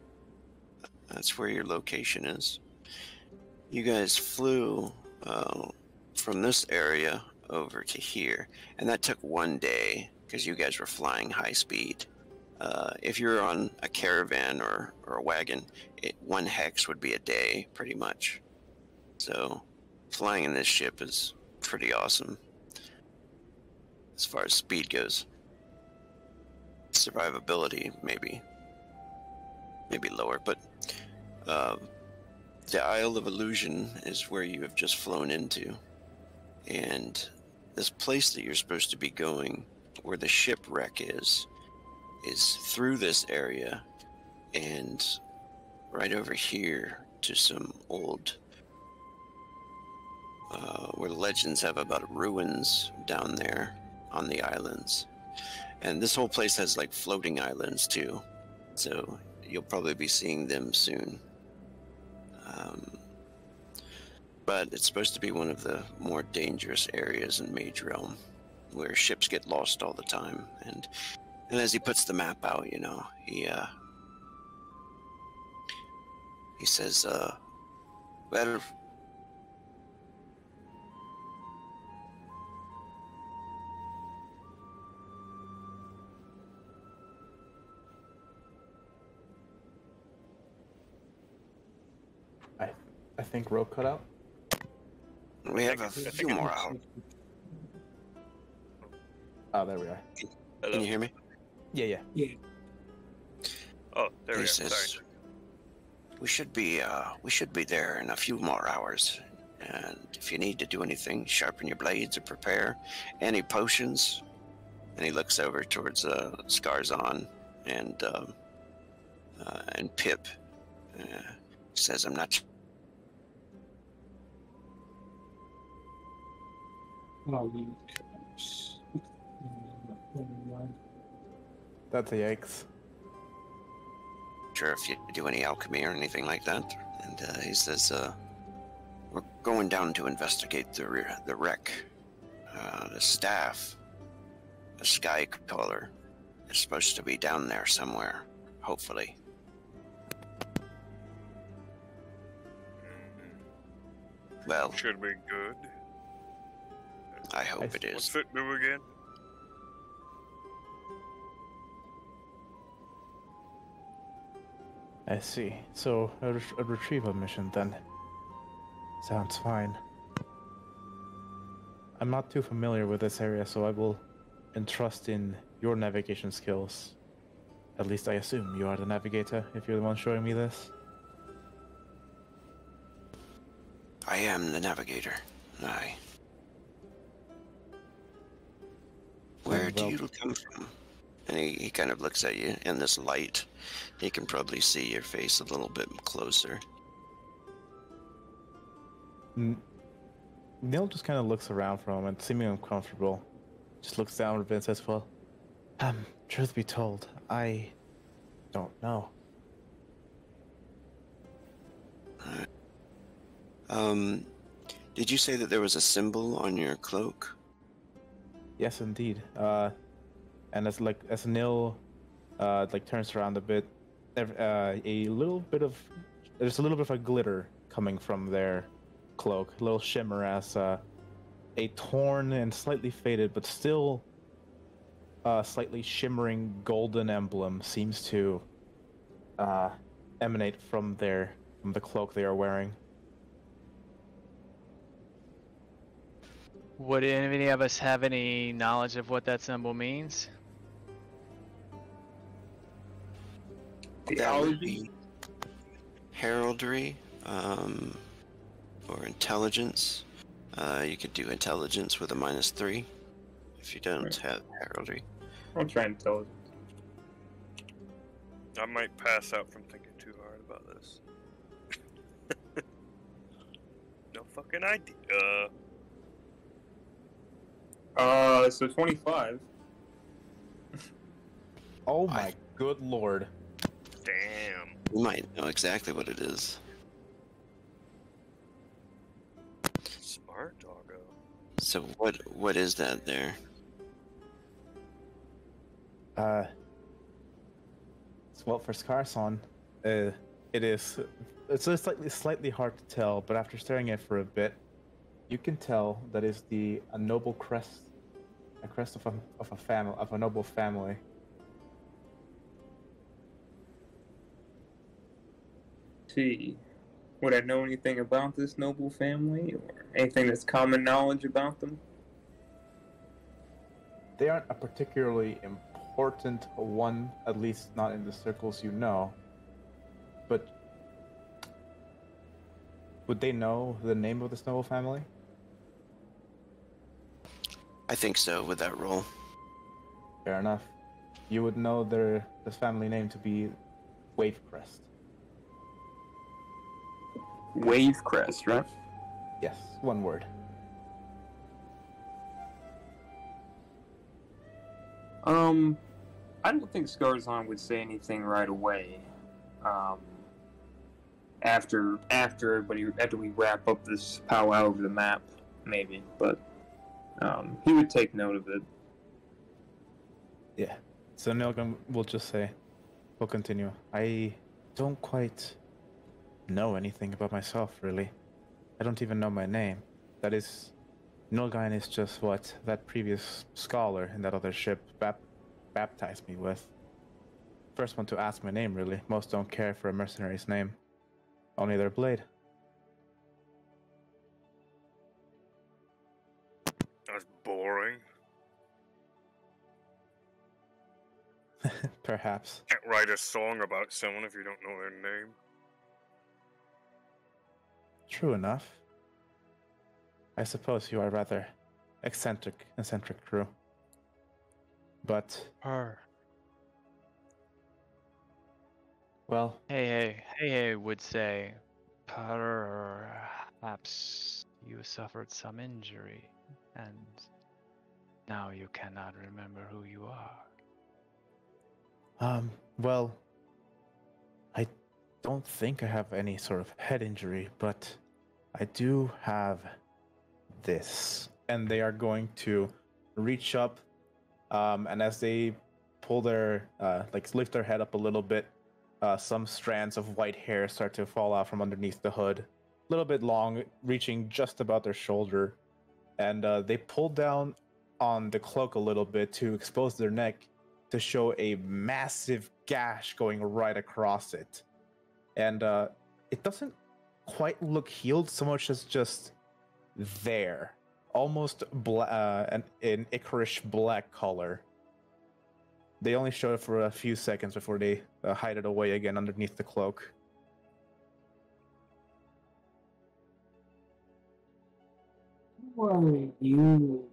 That's where your location is. You guys flew uh, from this area over to here, and that took one day because you guys were flying high speed. Uh, if you're on a caravan or, or a wagon, it, one hex would be a day, pretty much. So, flying in this ship is pretty awesome as far as speed goes. Survivability, maybe, maybe lower, but uh, the Isle of Illusion is where you have just flown into, and this place that you're supposed to be going, where the shipwreck is, is through this area, and right over here to some old. Uh, where legends have about ruins down there on the islands. And this whole place has like floating islands too. So you'll probably be seeing them soon. Um, but it's supposed to be one of the more dangerous areas in Mage Realm, where ships get lost all the time. And and as he puts the map out, you know, he uh, he says, uh, "Well, I I think rope cut out. we have a few more out. Oh, there we are. Can you hear me?" Yeah, yeah. Yeah. Oh, there we he are. says, Sorry. "We should be uh, we should be there in a few more hours. And if you need to do anything, sharpen your blades or prepare any potions." And he looks over towards uh, Scarzon and um, uh, and Pip. Uh, says, "I'm not." Oh, you That's a yikes. sure if you do any alchemy or anything like that. And uh, he says, uh, "We're going down to investigate the re- the wreck. Uh, the staff, the sky caller, is supposed to be down there somewhere. Hopefully, well, Should be good. I hope I it What's is. it do again? I see. So a, ret- a retrieval mission then. Sounds fine. I'm not too familiar with this area, so I will entrust in your navigation skills. At least I assume you are the navigator if you're the one showing me this. I am the navigator. I. Where do well- you come from? And he, he kind of looks at you in this light. He can probably see your face a little bit closer. N- Neil just kind of looks around for a moment, seeming uncomfortable. Just looks down at Vince as well. Um, truth be told, I don't know. Um, did you say that there was a symbol on your cloak? Yes, indeed. Uh, and as like as Nil, uh, like turns around a bit, uh, a little bit of there's a little bit of a glitter coming from their cloak, a little shimmer as uh, a torn and slightly faded, but still uh, slightly shimmering golden emblem seems to uh, emanate from their from the cloak they are wearing. Would any of us have any knowledge of what that symbol means? That would Theology? be heraldry, um, or intelligence. Uh, you could do intelligence with a minus three if you don't Right. have heraldry. I'll try and tell it. I might pass out from thinking too hard about this. <laughs> no fucking idea. Uh, so 25. Oh I- my good lord! Damn. You might know exactly what it is. Smart doggo. So what what is that there? Uh, well, for Scarzon, uh, it is. It's slightly slightly hard to tell, but after staring at it for a bit, you can tell that is the a noble crest, a crest of a of a family of a noble family. See, would I know anything about this noble family or anything that's common knowledge about them? They aren't a particularly important one, at least not in the circles you know. But would they know the name of this noble family? I think so with that roll. Fair enough. You would know their this family name to be Wavecrest. Wave crest, right? Yes, one word. Um, I don't think Scarzon would say anything right away. Um, after after everybody after we wrap up this powwow over the map, maybe. But um, he would take note of it. Yeah. So Nilgun will just say, we'll continue. I don't quite know anything about myself, really. I don't even know my name. That is, Nilgun is just what that previous scholar in that other ship bap- baptized me with. First one to ask my name, really. Most don't care for a mercenary's name. Only their blade. That's boring. <laughs> Perhaps. Can't write a song about someone if you don't know their name. True enough. I suppose you are rather eccentric, eccentric crew. But, Her. well, Hey, hey, hey, hey, would say, perhaps you suffered some injury, and now you cannot remember who you are. Um, well, I don't think I have any sort of head injury, but I do have this. And they are going to reach up, um, and as they pull their, uh, like lift their head up a little bit, uh, some strands of white hair start to fall out from underneath the hood, a little bit long, reaching just about their shoulder. And uh, they pull down on the cloak a little bit to expose their neck to show a massive gash going right across it. And uh, it doesn't quite look healed so much as just there. Almost bla- uh, an, an Icarish black color. They only show it for a few seconds before they uh, hide it away again underneath the cloak. Who are you?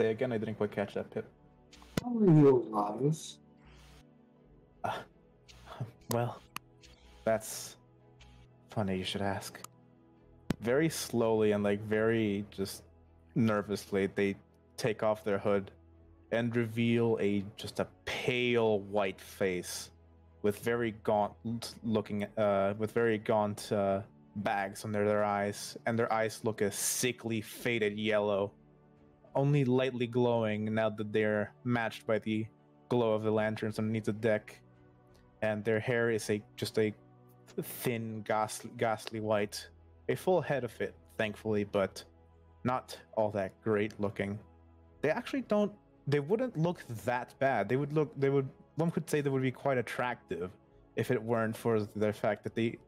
Say again, I didn't quite catch that, Pip. How are you alive? Uh, <sighs> well, that's funny you should ask. Very slowly and like very just nervously, they take off their hood and reveal a just a pale white face with very gaunt looking uh with very gaunt uh bags under their eyes and their eyes look a sickly faded yellow only lightly glowing now that they're matched by the glow of the lanterns underneath the deck. And their hair is a just a thin ghastly, ghastly white. A full head of it thankfully but not all that great looking. They actually don't they wouldn't look that bad. They would look they would one could say they would be quite attractive if it weren't for the fact that they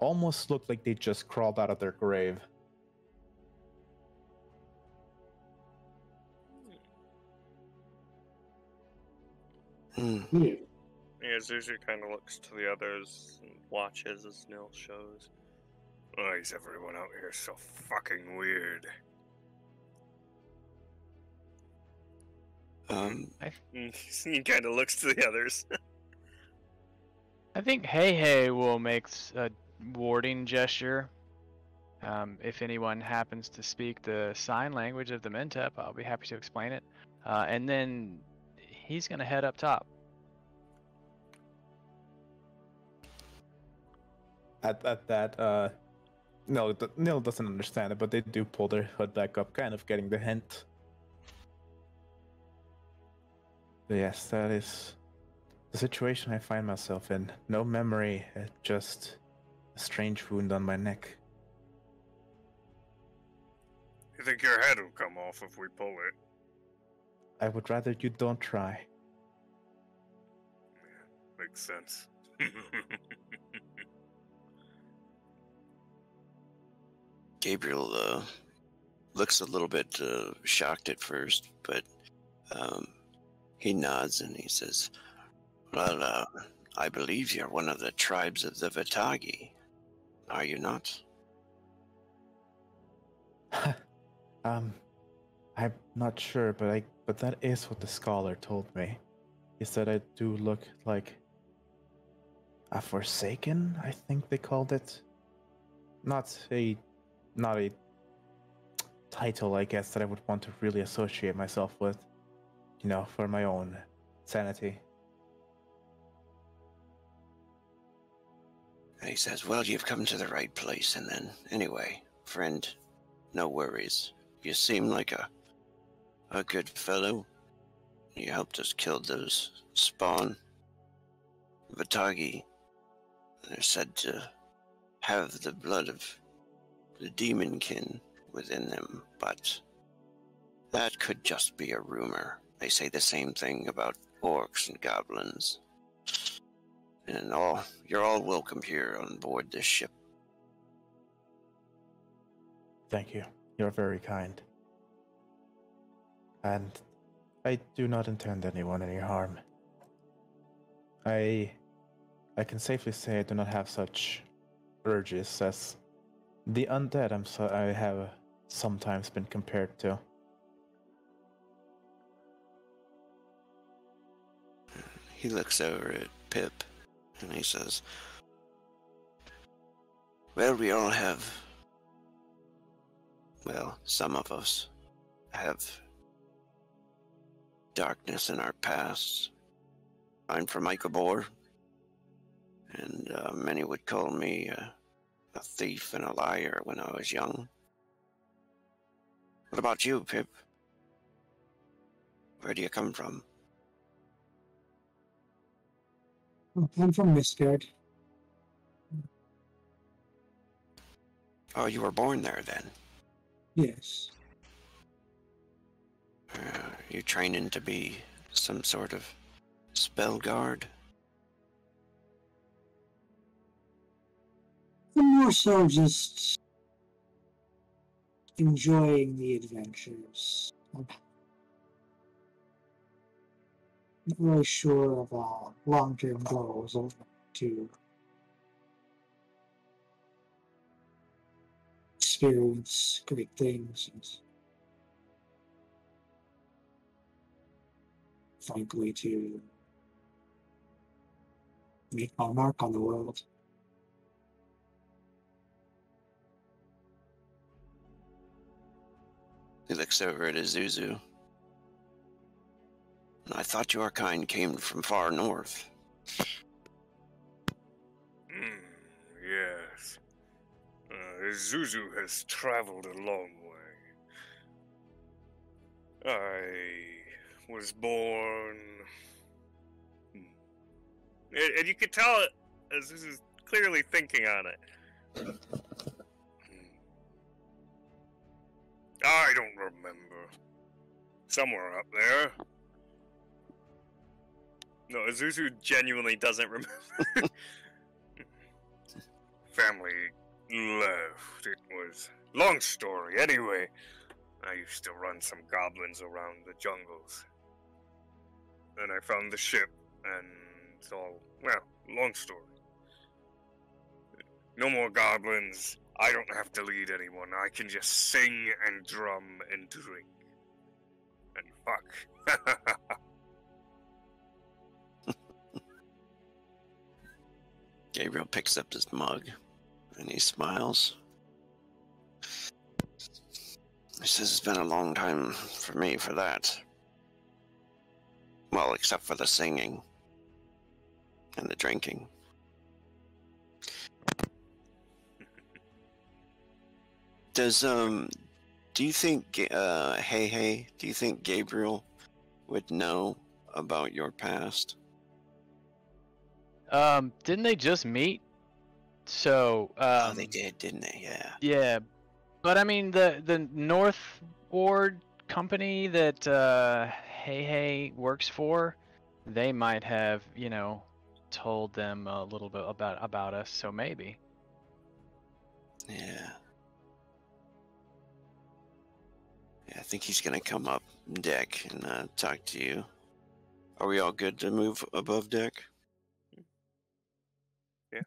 almost look like they just crawled out of their grave You. Yeah, Zuzu kind of looks to the others and watches as Nil shows. Why is everyone out here so fucking weird? Um, <laughs> he kind of looks to the others. <laughs> I think Hey Hey will make a warding gesture. Um, if anyone happens to speak the sign language of the Mentep, I'll be happy to explain it. Uh, and then he's going to head up top. at, at that uh no th- Nil doesn't understand it but they do pull their hood back up kind of getting the hint but yes that is the situation i find myself in no memory uh, just a strange wound on my neck you think your head will come off if we pull it? I would rather you don't try Makes sense. <laughs> Gabriel uh, looks a little bit uh, shocked at first, but um, he nods and he says, Well, uh, I believe you're one of the tribes of the Vitagi. Are you not? <laughs> um i'm not sure but i but that is what the scholar told me he said i do look like a forsaken i think they called it not a not a title i guess that i would want to really associate myself with you know, for my own sanity. And he says, Well, you've come to the right place. And then, anyway, friend, no worries. You seem like a a good fellow. You helped us kill those spawn. Vatagi. They're said to have the blood of the demon kin within them, but that could just be a rumor. They say the same thing about orcs and goblins. And all you're all welcome here on board this ship. Thank you. You're very kind. And I do not intend anyone any harm. I I can safely say I do not have such urges as the undead I'm so I have sometimes been compared to. He looks over at Pip and he says, Well, we all have. Well, some of us have darkness in our past. I'm from Ichabor, and uh, many would call me uh, a thief and a liar when I was young. What about you, Pip? Where do you come from? I'm from Misgard. Oh, you were born there then. Yes. Uh, you training to be some sort of spell guard? More so just enjoying the adventures. I'm not really sure of uh, long-term goals of to experience great things frankly to make my mark on the world. He looks over at Azuzu. I thought your kind came from far north. Hmm, yes. Uh, Zuzu has traveled a long way. I was born. Hmm. And, and you could tell it, as this is clearly thinking on it. Hmm. I don't remember. Somewhere up there. No, Azuzu genuinely doesn't remember. <laughs> Family left. It was long story. Anyway, I used to run some goblins around the jungles. Then I found the ship, and it's all well, long story. No more goblins. I don't have to lead anyone. I can just sing and drum and drink. And fuck. <laughs> Gabriel picks up his mug and he smiles. He says it's been a long time for me for that. Well, except for the singing and the drinking. <laughs> Does um do you think uh hey hey do you think Gabriel would know about your past? Um, didn't they just meet? So, um, oh, they did, didn't they? Yeah. Yeah, but I mean the the North Ward company that uh, Hey Hey works for, they might have you know told them a little bit about about us. So maybe. Yeah. Yeah, I think he's gonna come up deck and uh, talk to you. Are we all good to move above deck? Yeah.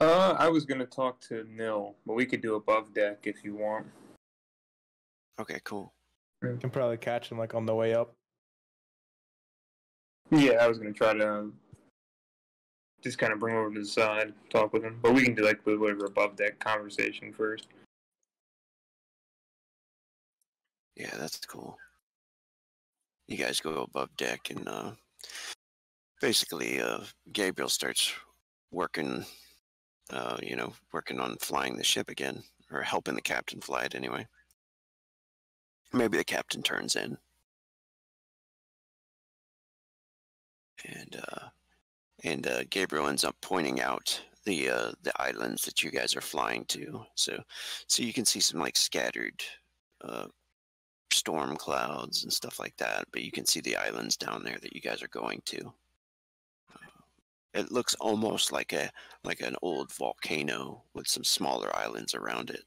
Uh, I was gonna talk to Nil, but we could do above deck if you want. Okay, cool. You can probably catch him like on the way up. Yeah, I was gonna try to just kind of bring him over to the side, talk with him, but we can do like whatever above deck conversation first. Yeah, that's cool. you guys go above deck and uh, basically uh, Gabriel starts working, uh, you know, working on flying the ship again or helping the captain fly it anyway. Maybe the captain turns in. And uh, and uh, Gabriel ends up pointing out the uh, the islands that you guys are flying to. So so you can see some like scattered uh, storm clouds and stuff like that, but you can see the islands down there that you guys are going to. Uh, it looks almost like a like an old volcano with some smaller islands around it.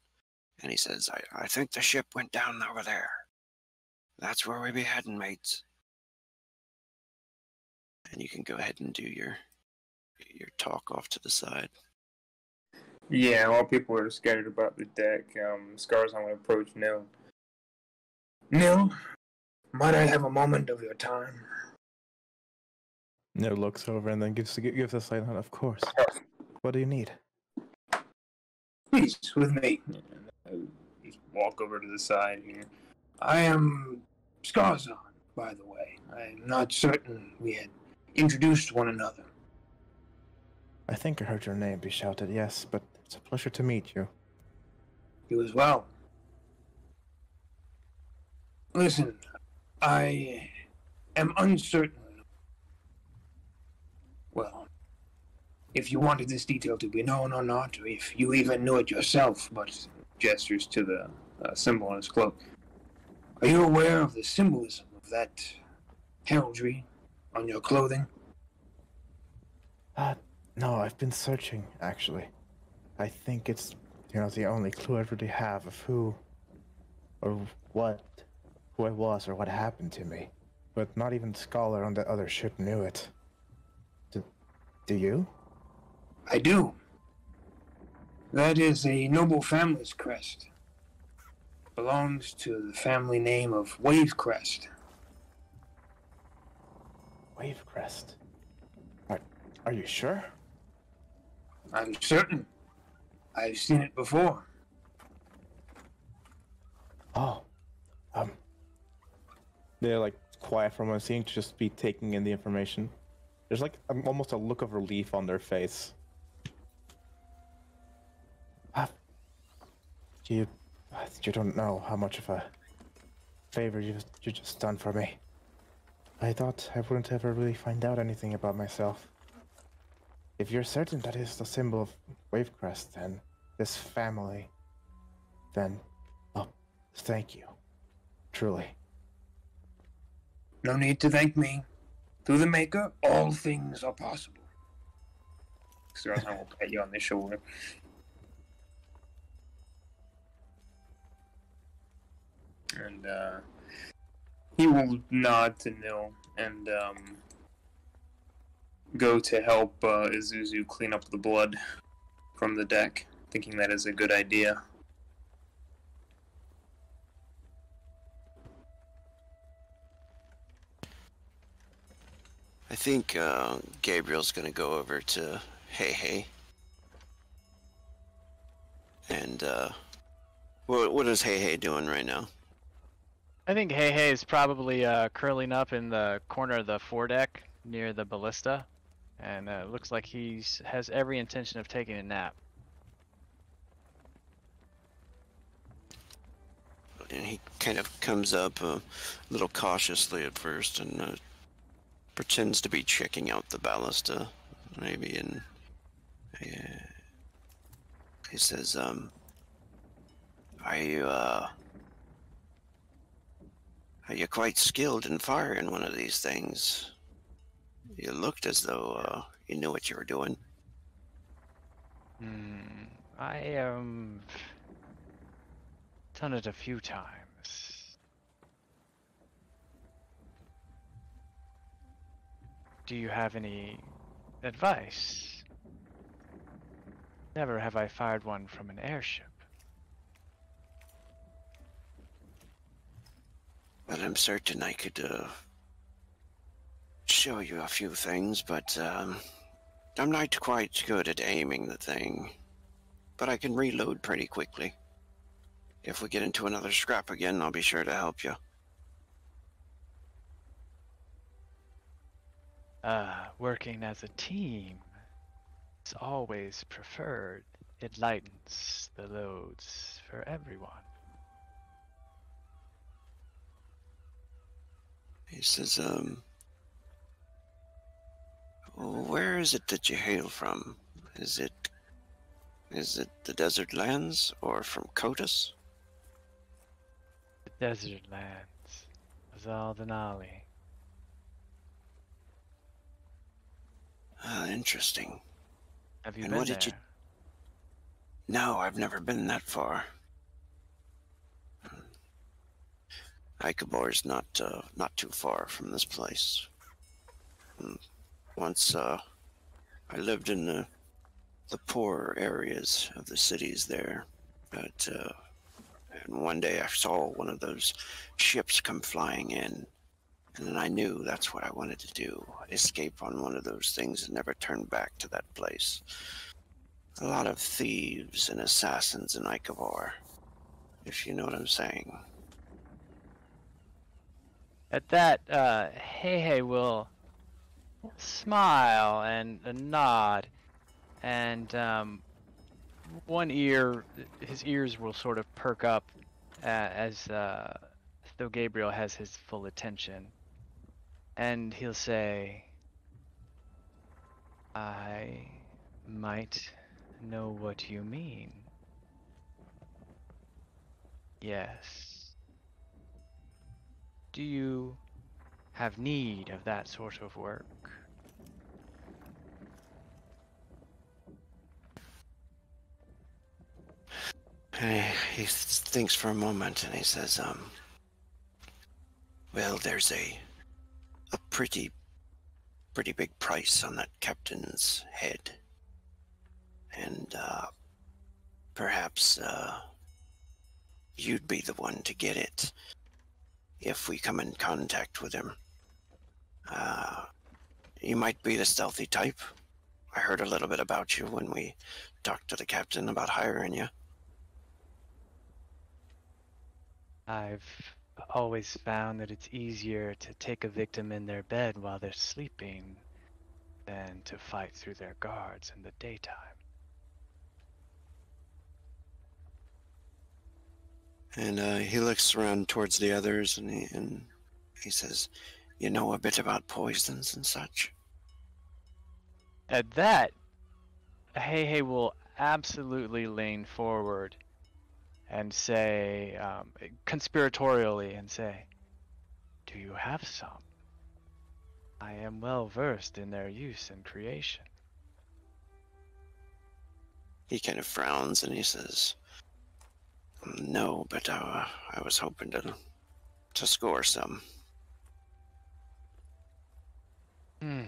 And he says, I, I think the ship went down over there. That's where we be heading, mates. And you can go ahead and do your your talk off to the side. Yeah, while people are scattered about the deck, um, Scars, I want to approach Nil. Nil, might I have a moment of your time? Nil looks over and then gives gives a silent. Of course. What do you need? Please, with me. I just walk over to the side here. I am Scarzon, by the way. I'm not certain we had introduced one another. I think I heard your name be shouted, yes, but it's a pleasure to meet you. You as well. Listen, I am uncertain. Well, if you wanted this detail to be known or not, or if you even knew it yourself, but Gestures to the uh, symbol on his cloak. Are you aware of the symbolism of that heraldry on your clothing? Uh, no, I've been searching, actually. I think it's, you know, the only clue I really have of who or what, who I was or what happened to me. But not even the Scholar on the other ship knew it. Do, do you? I do. That is a noble family's crest. Belongs to the family name of Wavecrest. Wavecrest. Are, are you sure? I'm certain. I've seen it before. Oh. Um. They're like quiet for a moment, to just be taking in the information. There's like um, almost a look of relief on their face. Ah, you, you don't know how much of a favor you you just done for me. I thought I wouldn't ever really find out anything about myself. If you're certain that is the symbol of Wavecrest, then this family, then, oh, thank you. Truly. No need to thank me. Through the Maker, all things are possible. Scarzon will pat you on the shoulder. And uh, he will nod to Nil and um, go to help uh, Azuzu clean up the blood from the deck, thinking that is a good idea. I think uh, Gabriel's gonna go over to Hey Hey. And uh, what what is Hey Hey doing right now? I think Hey Hey is probably uh, curling up in the corner of the foredeck near the ballista, and uh, looks like he has every intention of taking a nap. And he kind of comes up a little cautiously at first and uh, pretends to be checking out the ballista, maybe. And uh, he says, "Um, are you uh, are you quite skilled in firing one of these things? You looked as though uh, you knew what you were doing." Hmm, I um done it a few times. Do you have any advice? Never have I fired one from an airship. But I'm certain I could uh, show you a few things, but um, I'm not quite good at aiming the thing. But I can reload pretty quickly. If we get into another scrap again, I'll be sure to help you. uh, working as a team is always preferred. It lightens the loads for everyone. He says, um, where is it that you hail from? Is it is it the desert lands or from Kotus? The desert lands. Zaldanali. Ah, interesting. Have you And been what there? did you- No, I've never been that far. Ikabor's not uh, not too far from this place. Mm. Once uh, I lived in the the poorer areas of the cities there, but uh, and one day I saw one of those ships come flying in, and then I knew that's what I wanted to do: escape on one of those things and never turn back to that place. A lot of thieves and assassins in Ikavar, if you know what I'm saying. At that, uh, Hey Hey will smile and a nod, and um, one ear, his ears will sort of perk up uh, as uh, though Gabriel has his full attention, and he'll say, "I might know what you mean." Yes. Do you have need of that sort of work? And he, he thinks for a moment and he says, um, well, there's a, a pretty, pretty big price on that captain's head. And, uh, perhaps, uh, you'd be the one to get it if we come in contact with him. Uh, you might be the stealthy type. I heard a little bit about you when we talked to the captain about hiring you. I've always found that it's easier to take a victim in their bed while they're sleeping than to fight through their guards in the daytime. And uh, he looks around towards the others and he, and he says, You know a bit about poisons and such? At that, Hey Hey will absolutely lean forward and say, um, conspiratorially, and say, Do you have some? I am well versed in their use and creation. He kind of frowns and he says, No, but uh, I was hoping to, to score some. Hmm.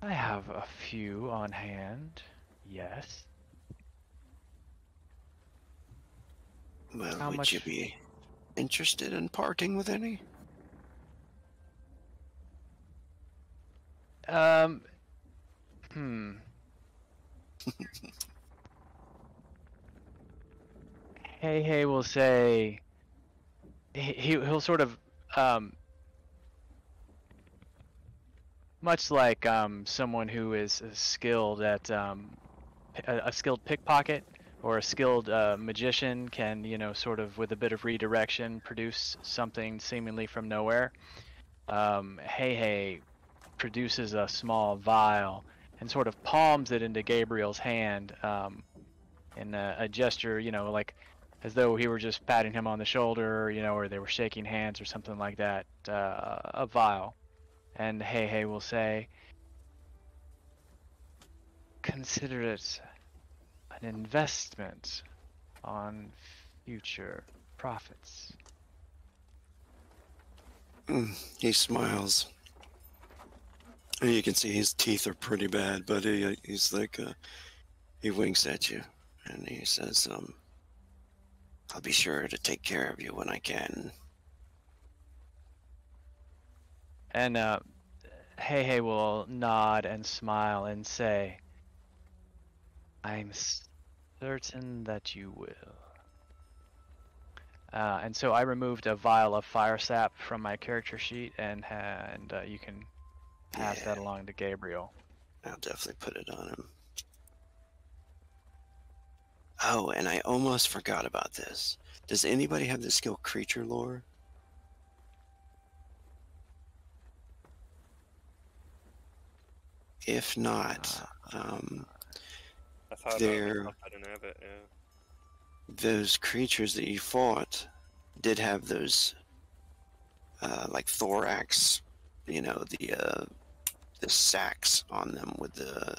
I have a few on hand, yes. Well, How would much- you be interested in parting with any? Um. Hmm. <laughs> hey, hey, will say. He he- he'll sort of um. Much like um someone who is skilled at um a, a skilled pickpocket or a skilled uh, magician can you know sort of with a bit of redirection produce something seemingly from nowhere. Um, hey, hey produces a small vial and sort of palms it into Gabriel's hand um, in a, a gesture, you know, like as though he were just patting him on the shoulder, you know, or they were shaking hands or something like that. Uh, a vial. And Hey Hey will say, consider it an investment on future profits. Mm, he smiles. And you can see his teeth are pretty bad, but he, he's like, uh, he winks at you and he says, um, I'll be sure to take care of you when I can. And uh, Hey Hey will nod and smile and say, I'm certain that you will. Uh, and so I removed a vial of fire sap from my character sheet, and and uh, you can pass that along to Gabriel. I'll definitely put it on him. Oh, and I almost forgot about this. Does anybody have the skill creature lore? If not, um, I thought There- I didn't have it. Yeah. those creatures that you fought did have those, uh, like thorax, you know, the uh, the sacks on them with the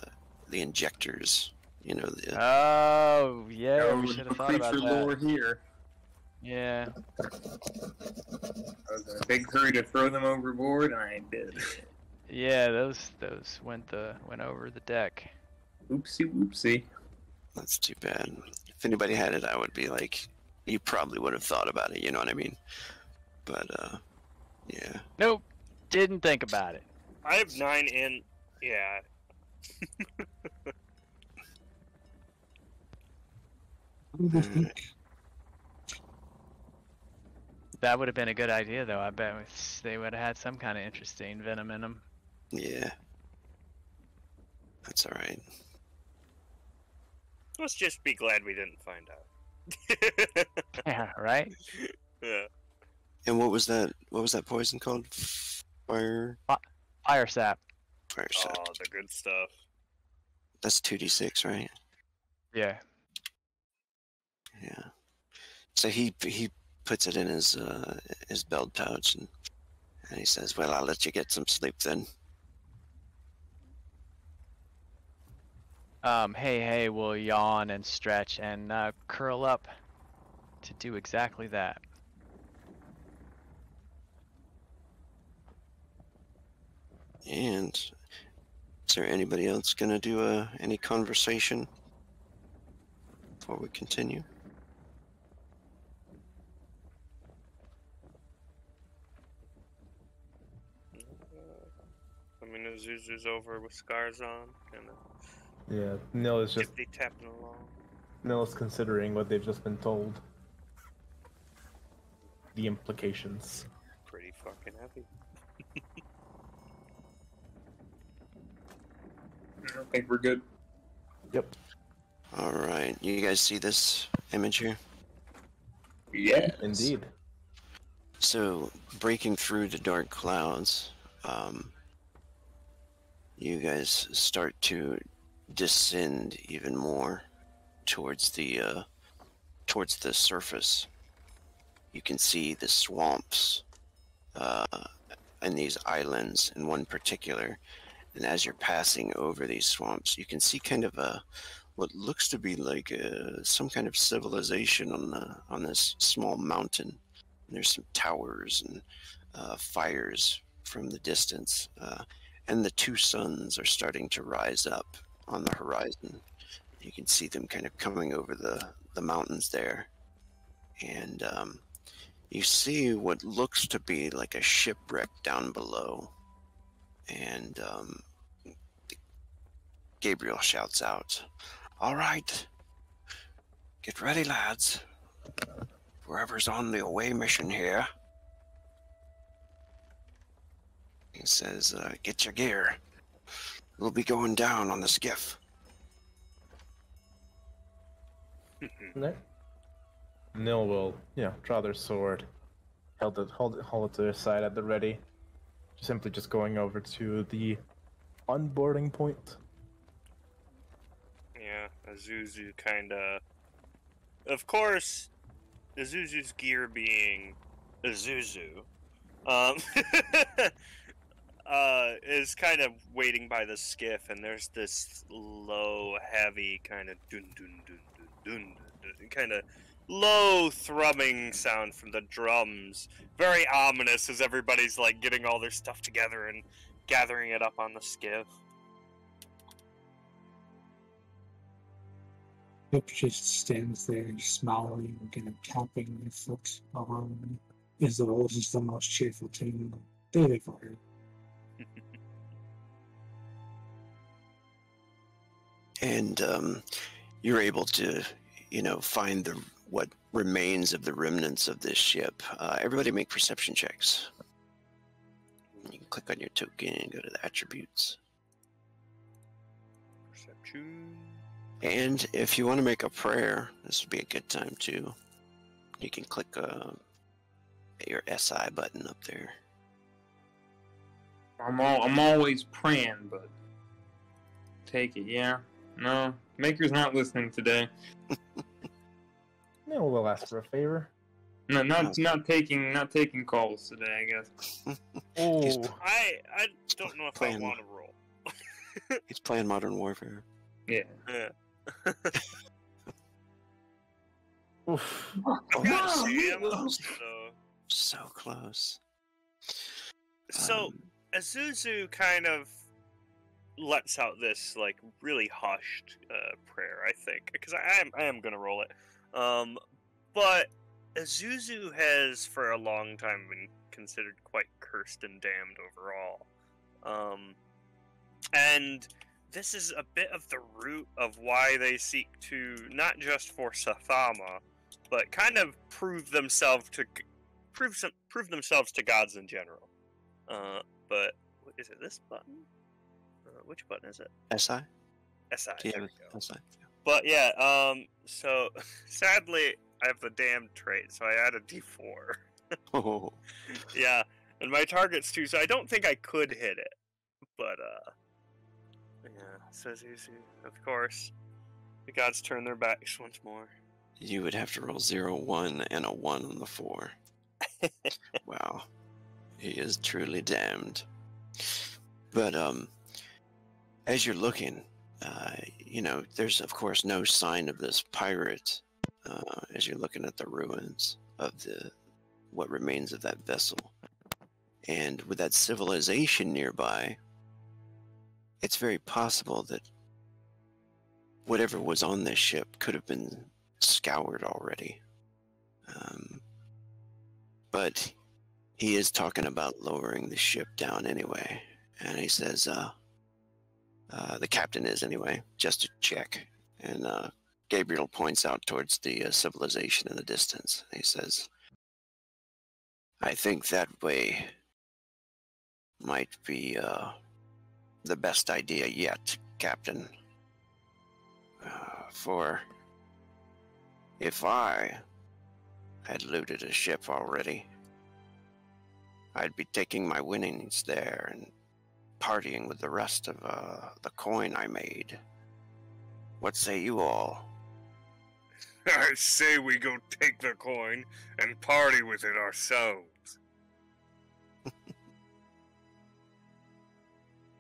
the injectors. You know, the, Oh, yeah, Oh, we no should have thought about creature that. lore here. Yeah. I was in a big hurry to throw them overboard, and I did. Yeah, those those went the went over the deck. Oopsie whoopsie. That's too bad. If anybody had it, I would be like, you probably would have thought about it. You know what I mean? But uh, yeah. Nope. Didn't think about it. I have nine in. Yeah. <laughs> What do? That would have been a good idea, though. I bet they would have had some kind of interesting venom in them. Yeah. That's all right. Let's just be glad we didn't find out. <laughs> <laughs> Yeah, right. yeah. And what was that? What was that poison called? Fire. Fire sap. Fire sap. Oh, the good stuff. That's two d six, right? Yeah. Yeah. So he he puts it in his uh, his belt pouch and and he says, "Well, I'll let you get some sleep then." Um. Hey, hey. We'll yawn and stretch and uh, curl up to do exactly that. And is there anybody else gonna do uh, any conversation before we continue? I mean, Azuzu's over with Scarzon, kind of Yeah, Nil is just tippy tapping along. Nil is considering what they've just been told. The implications. Pretty fucking heavy. <laughs> I think we're good. Yep. All right, you guys see this image here? Yeah. Indeed. So, breaking through the dark clouds, um, you guys start to descend even more towards the uh, towards the surface. You can see the swamps uh, and these islands in one particular. And as you're passing over these swamps, you can see kind of a what looks to be like a, some kind of civilization on the on this small mountain. There's some towers and uh, fires from the distance, uh, and the two suns are starting to rise up on the horizon. You can see them kind of coming over the the mountains there, and um, you see what looks to be like a shipwreck down below. And um, Gabriel shouts out, "All right, get ready, lads." whoever's on the away mission here. He says, uh, get your gear. We'll be going down on the skiff. <laughs> No. Nil will, you know, draw their sword, hold it, hold it, hold it to their side at the ready. Simply just going over to the onboarding point. Yeah, Azuzu kind of. Of course, Azuzu's gear being Azuzu, um, <laughs> uh, is kind of waiting by the skiff, and there's this low, heavy kind of dun dun dun dun dun, dun kind of low thrumming sound from the drums. Very ominous as everybody's like getting all their stuff together and gathering it up on the skiff. Pip just stands there smiling and kind of tapping their foot along as though is the most cheerful tune they've ever heard. And um, you're able to, you know, find the what remains of the remnants of this ship. Uh, everybody make perception checks. You can click on your token and go to the attributes. Perception. And if you want to make a prayer, this would be a good time too. You can click uh, your SI button up there. I'm all, I'm always praying, but take it, yeah. No, Maker's not listening today. No, we'll ask for a favor. No, not not taking not taking calls today. I guess. <laughs> Oh, I I don't know if I want to roll. <laughs> He's playing Modern Warfare. Yeah. Yeah. <laughs> oof. I've got Mom, so So close. so Um, Azuzu kind of lets out this like really hushed uh, prayer, I think, because I am I am gonna roll it. Um, but Azuzu has for a long time been considered quite cursed and damned overall. Um, and this is a bit of the root of why they seek to not just for Sathama, but kind of prove themselves to prove some, prove themselves to gods in general. Uh, but is it this button? Which button is it? SI? SI. Do you there have a SI? But yeah, um, so <laughs> sadly, I have the damn trait, so I add a D4. Oh, <laughs> yeah, and my target's two, so I don't think I could hit it. But uh, yeah, says easy. Of course, the gods turn their backs once more. you would have to roll zero, one, and a one on the four. <laughs> wow, he is truly damned. But um, as you're looking, uh, you know, there's of course no sign of this pirate. Uh, as you're looking at the ruins of the what remains of that vessel, and with that civilization nearby, it's very possible that whatever was on this ship could have been scoured already. Um, but he is talking about lowering the ship down anyway, and he says, uh, uh, the captain is anyway, just to check. And uh, Gabriel points out towards the uh, civilization in the distance. He says, I think that way might be uh, the best idea yet, Captain. Uh, for if I had looted a ship already, I'd be taking my winnings there and partying with the rest of uh, the coin I made. What say you all? <laughs> I say we go take the coin and party with it ourselves. <laughs>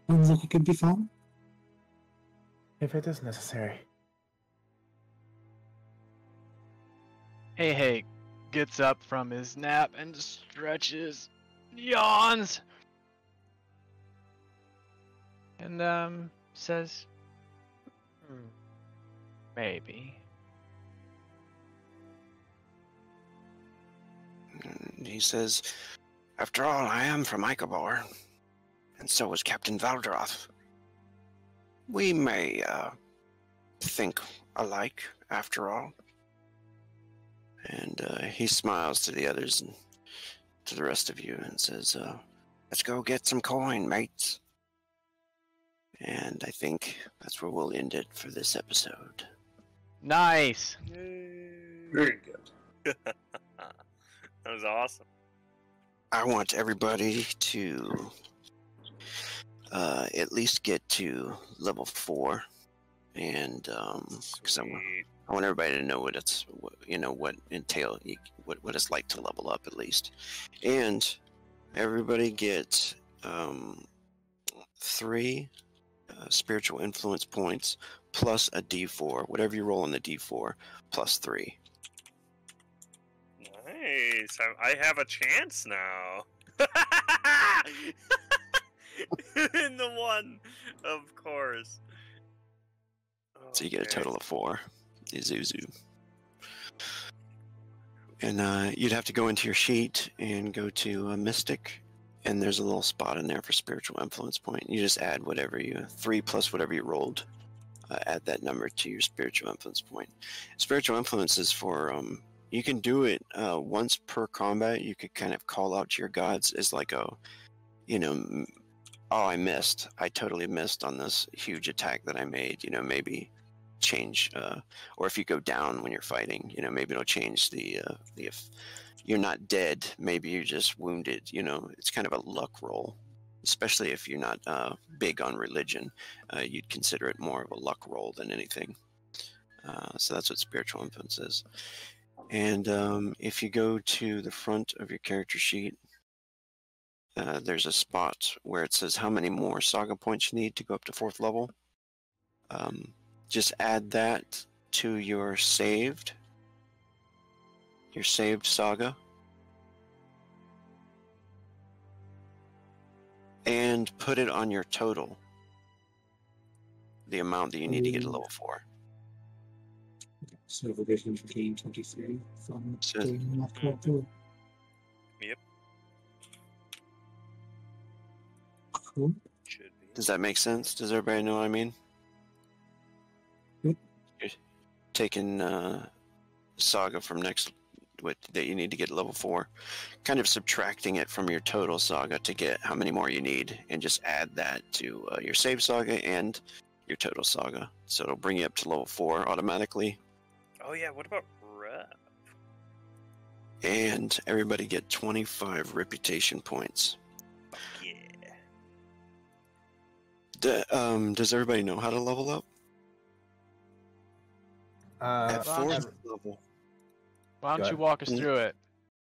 Sounds like it could be fun. If it is necessary. Hey, hey, gets up from his nap and stretches, yawns, and um says, "Hmm, maybe. He says, After all, I am from Ichabor, and so is Captain Valdroth. We may uh, think alike, after all. And uh, he smiles to the others and to the rest of you and says, uh, Let's go get some coin, mates. And I think that's where we'll end it for this episode. Nice. Very good. <laughs> that was awesome. I want everybody to uh, at least get to level four, and um, because I. I want everybody to know what it's, what, you know, what entail, what what it's like to level up at least, and everybody get um, three uh, spiritual influence points plus a D4, whatever you roll on the D4, plus three. Nice. I, I have a chance now. <laughs> In the one, of course. So you get a total of four. Azuzu. And uh, you'd have to go into your sheet and go to a Mystic, and there's a little spot in there for spiritual influence point. You just add whatever you three plus whatever you rolled. Uh, add that number to your spiritual influence point. Spiritual influence is for um, you can do it uh, once per combat. You could kind of call out to your gods as like a you know, oh, I missed. I totally missed on this huge attack that I made. You know, maybe change, uh, or if you go down when you're fighting, you know, maybe it'll change the uh, the if you're not dead, maybe you're just wounded. You know, it's kind of a luck roll, especially if you're not uh, big on religion. Uh, you'd consider it more of a luck roll than anything. Uh, so that's what spiritual influence is. And um, if you go to the front of your character sheet, uh, there's a spot where it says how many more saga points you need to go up to fourth level. Um, just add that to your saved, your saved saga, and put it on your total. The amount that you need to get a level four. So revision for game 23 from Says- doing that. Yep. Cool. Should be. Does that make sense? Does everybody know what I mean? Yep. You're taking uh, saga from next with that you need to get level four, kind of subtracting it from your total saga to get how many more you need, and just add that to uh, your save saga and your total saga. So it'll bring you up to level four automatically, Oh yeah. What about rep? and everybody get 25 reputation points. Fuck yeah. D- um, does everybody know how to level up? Uh, At well, fourth never- level, Why don't you walk us Mm. through it?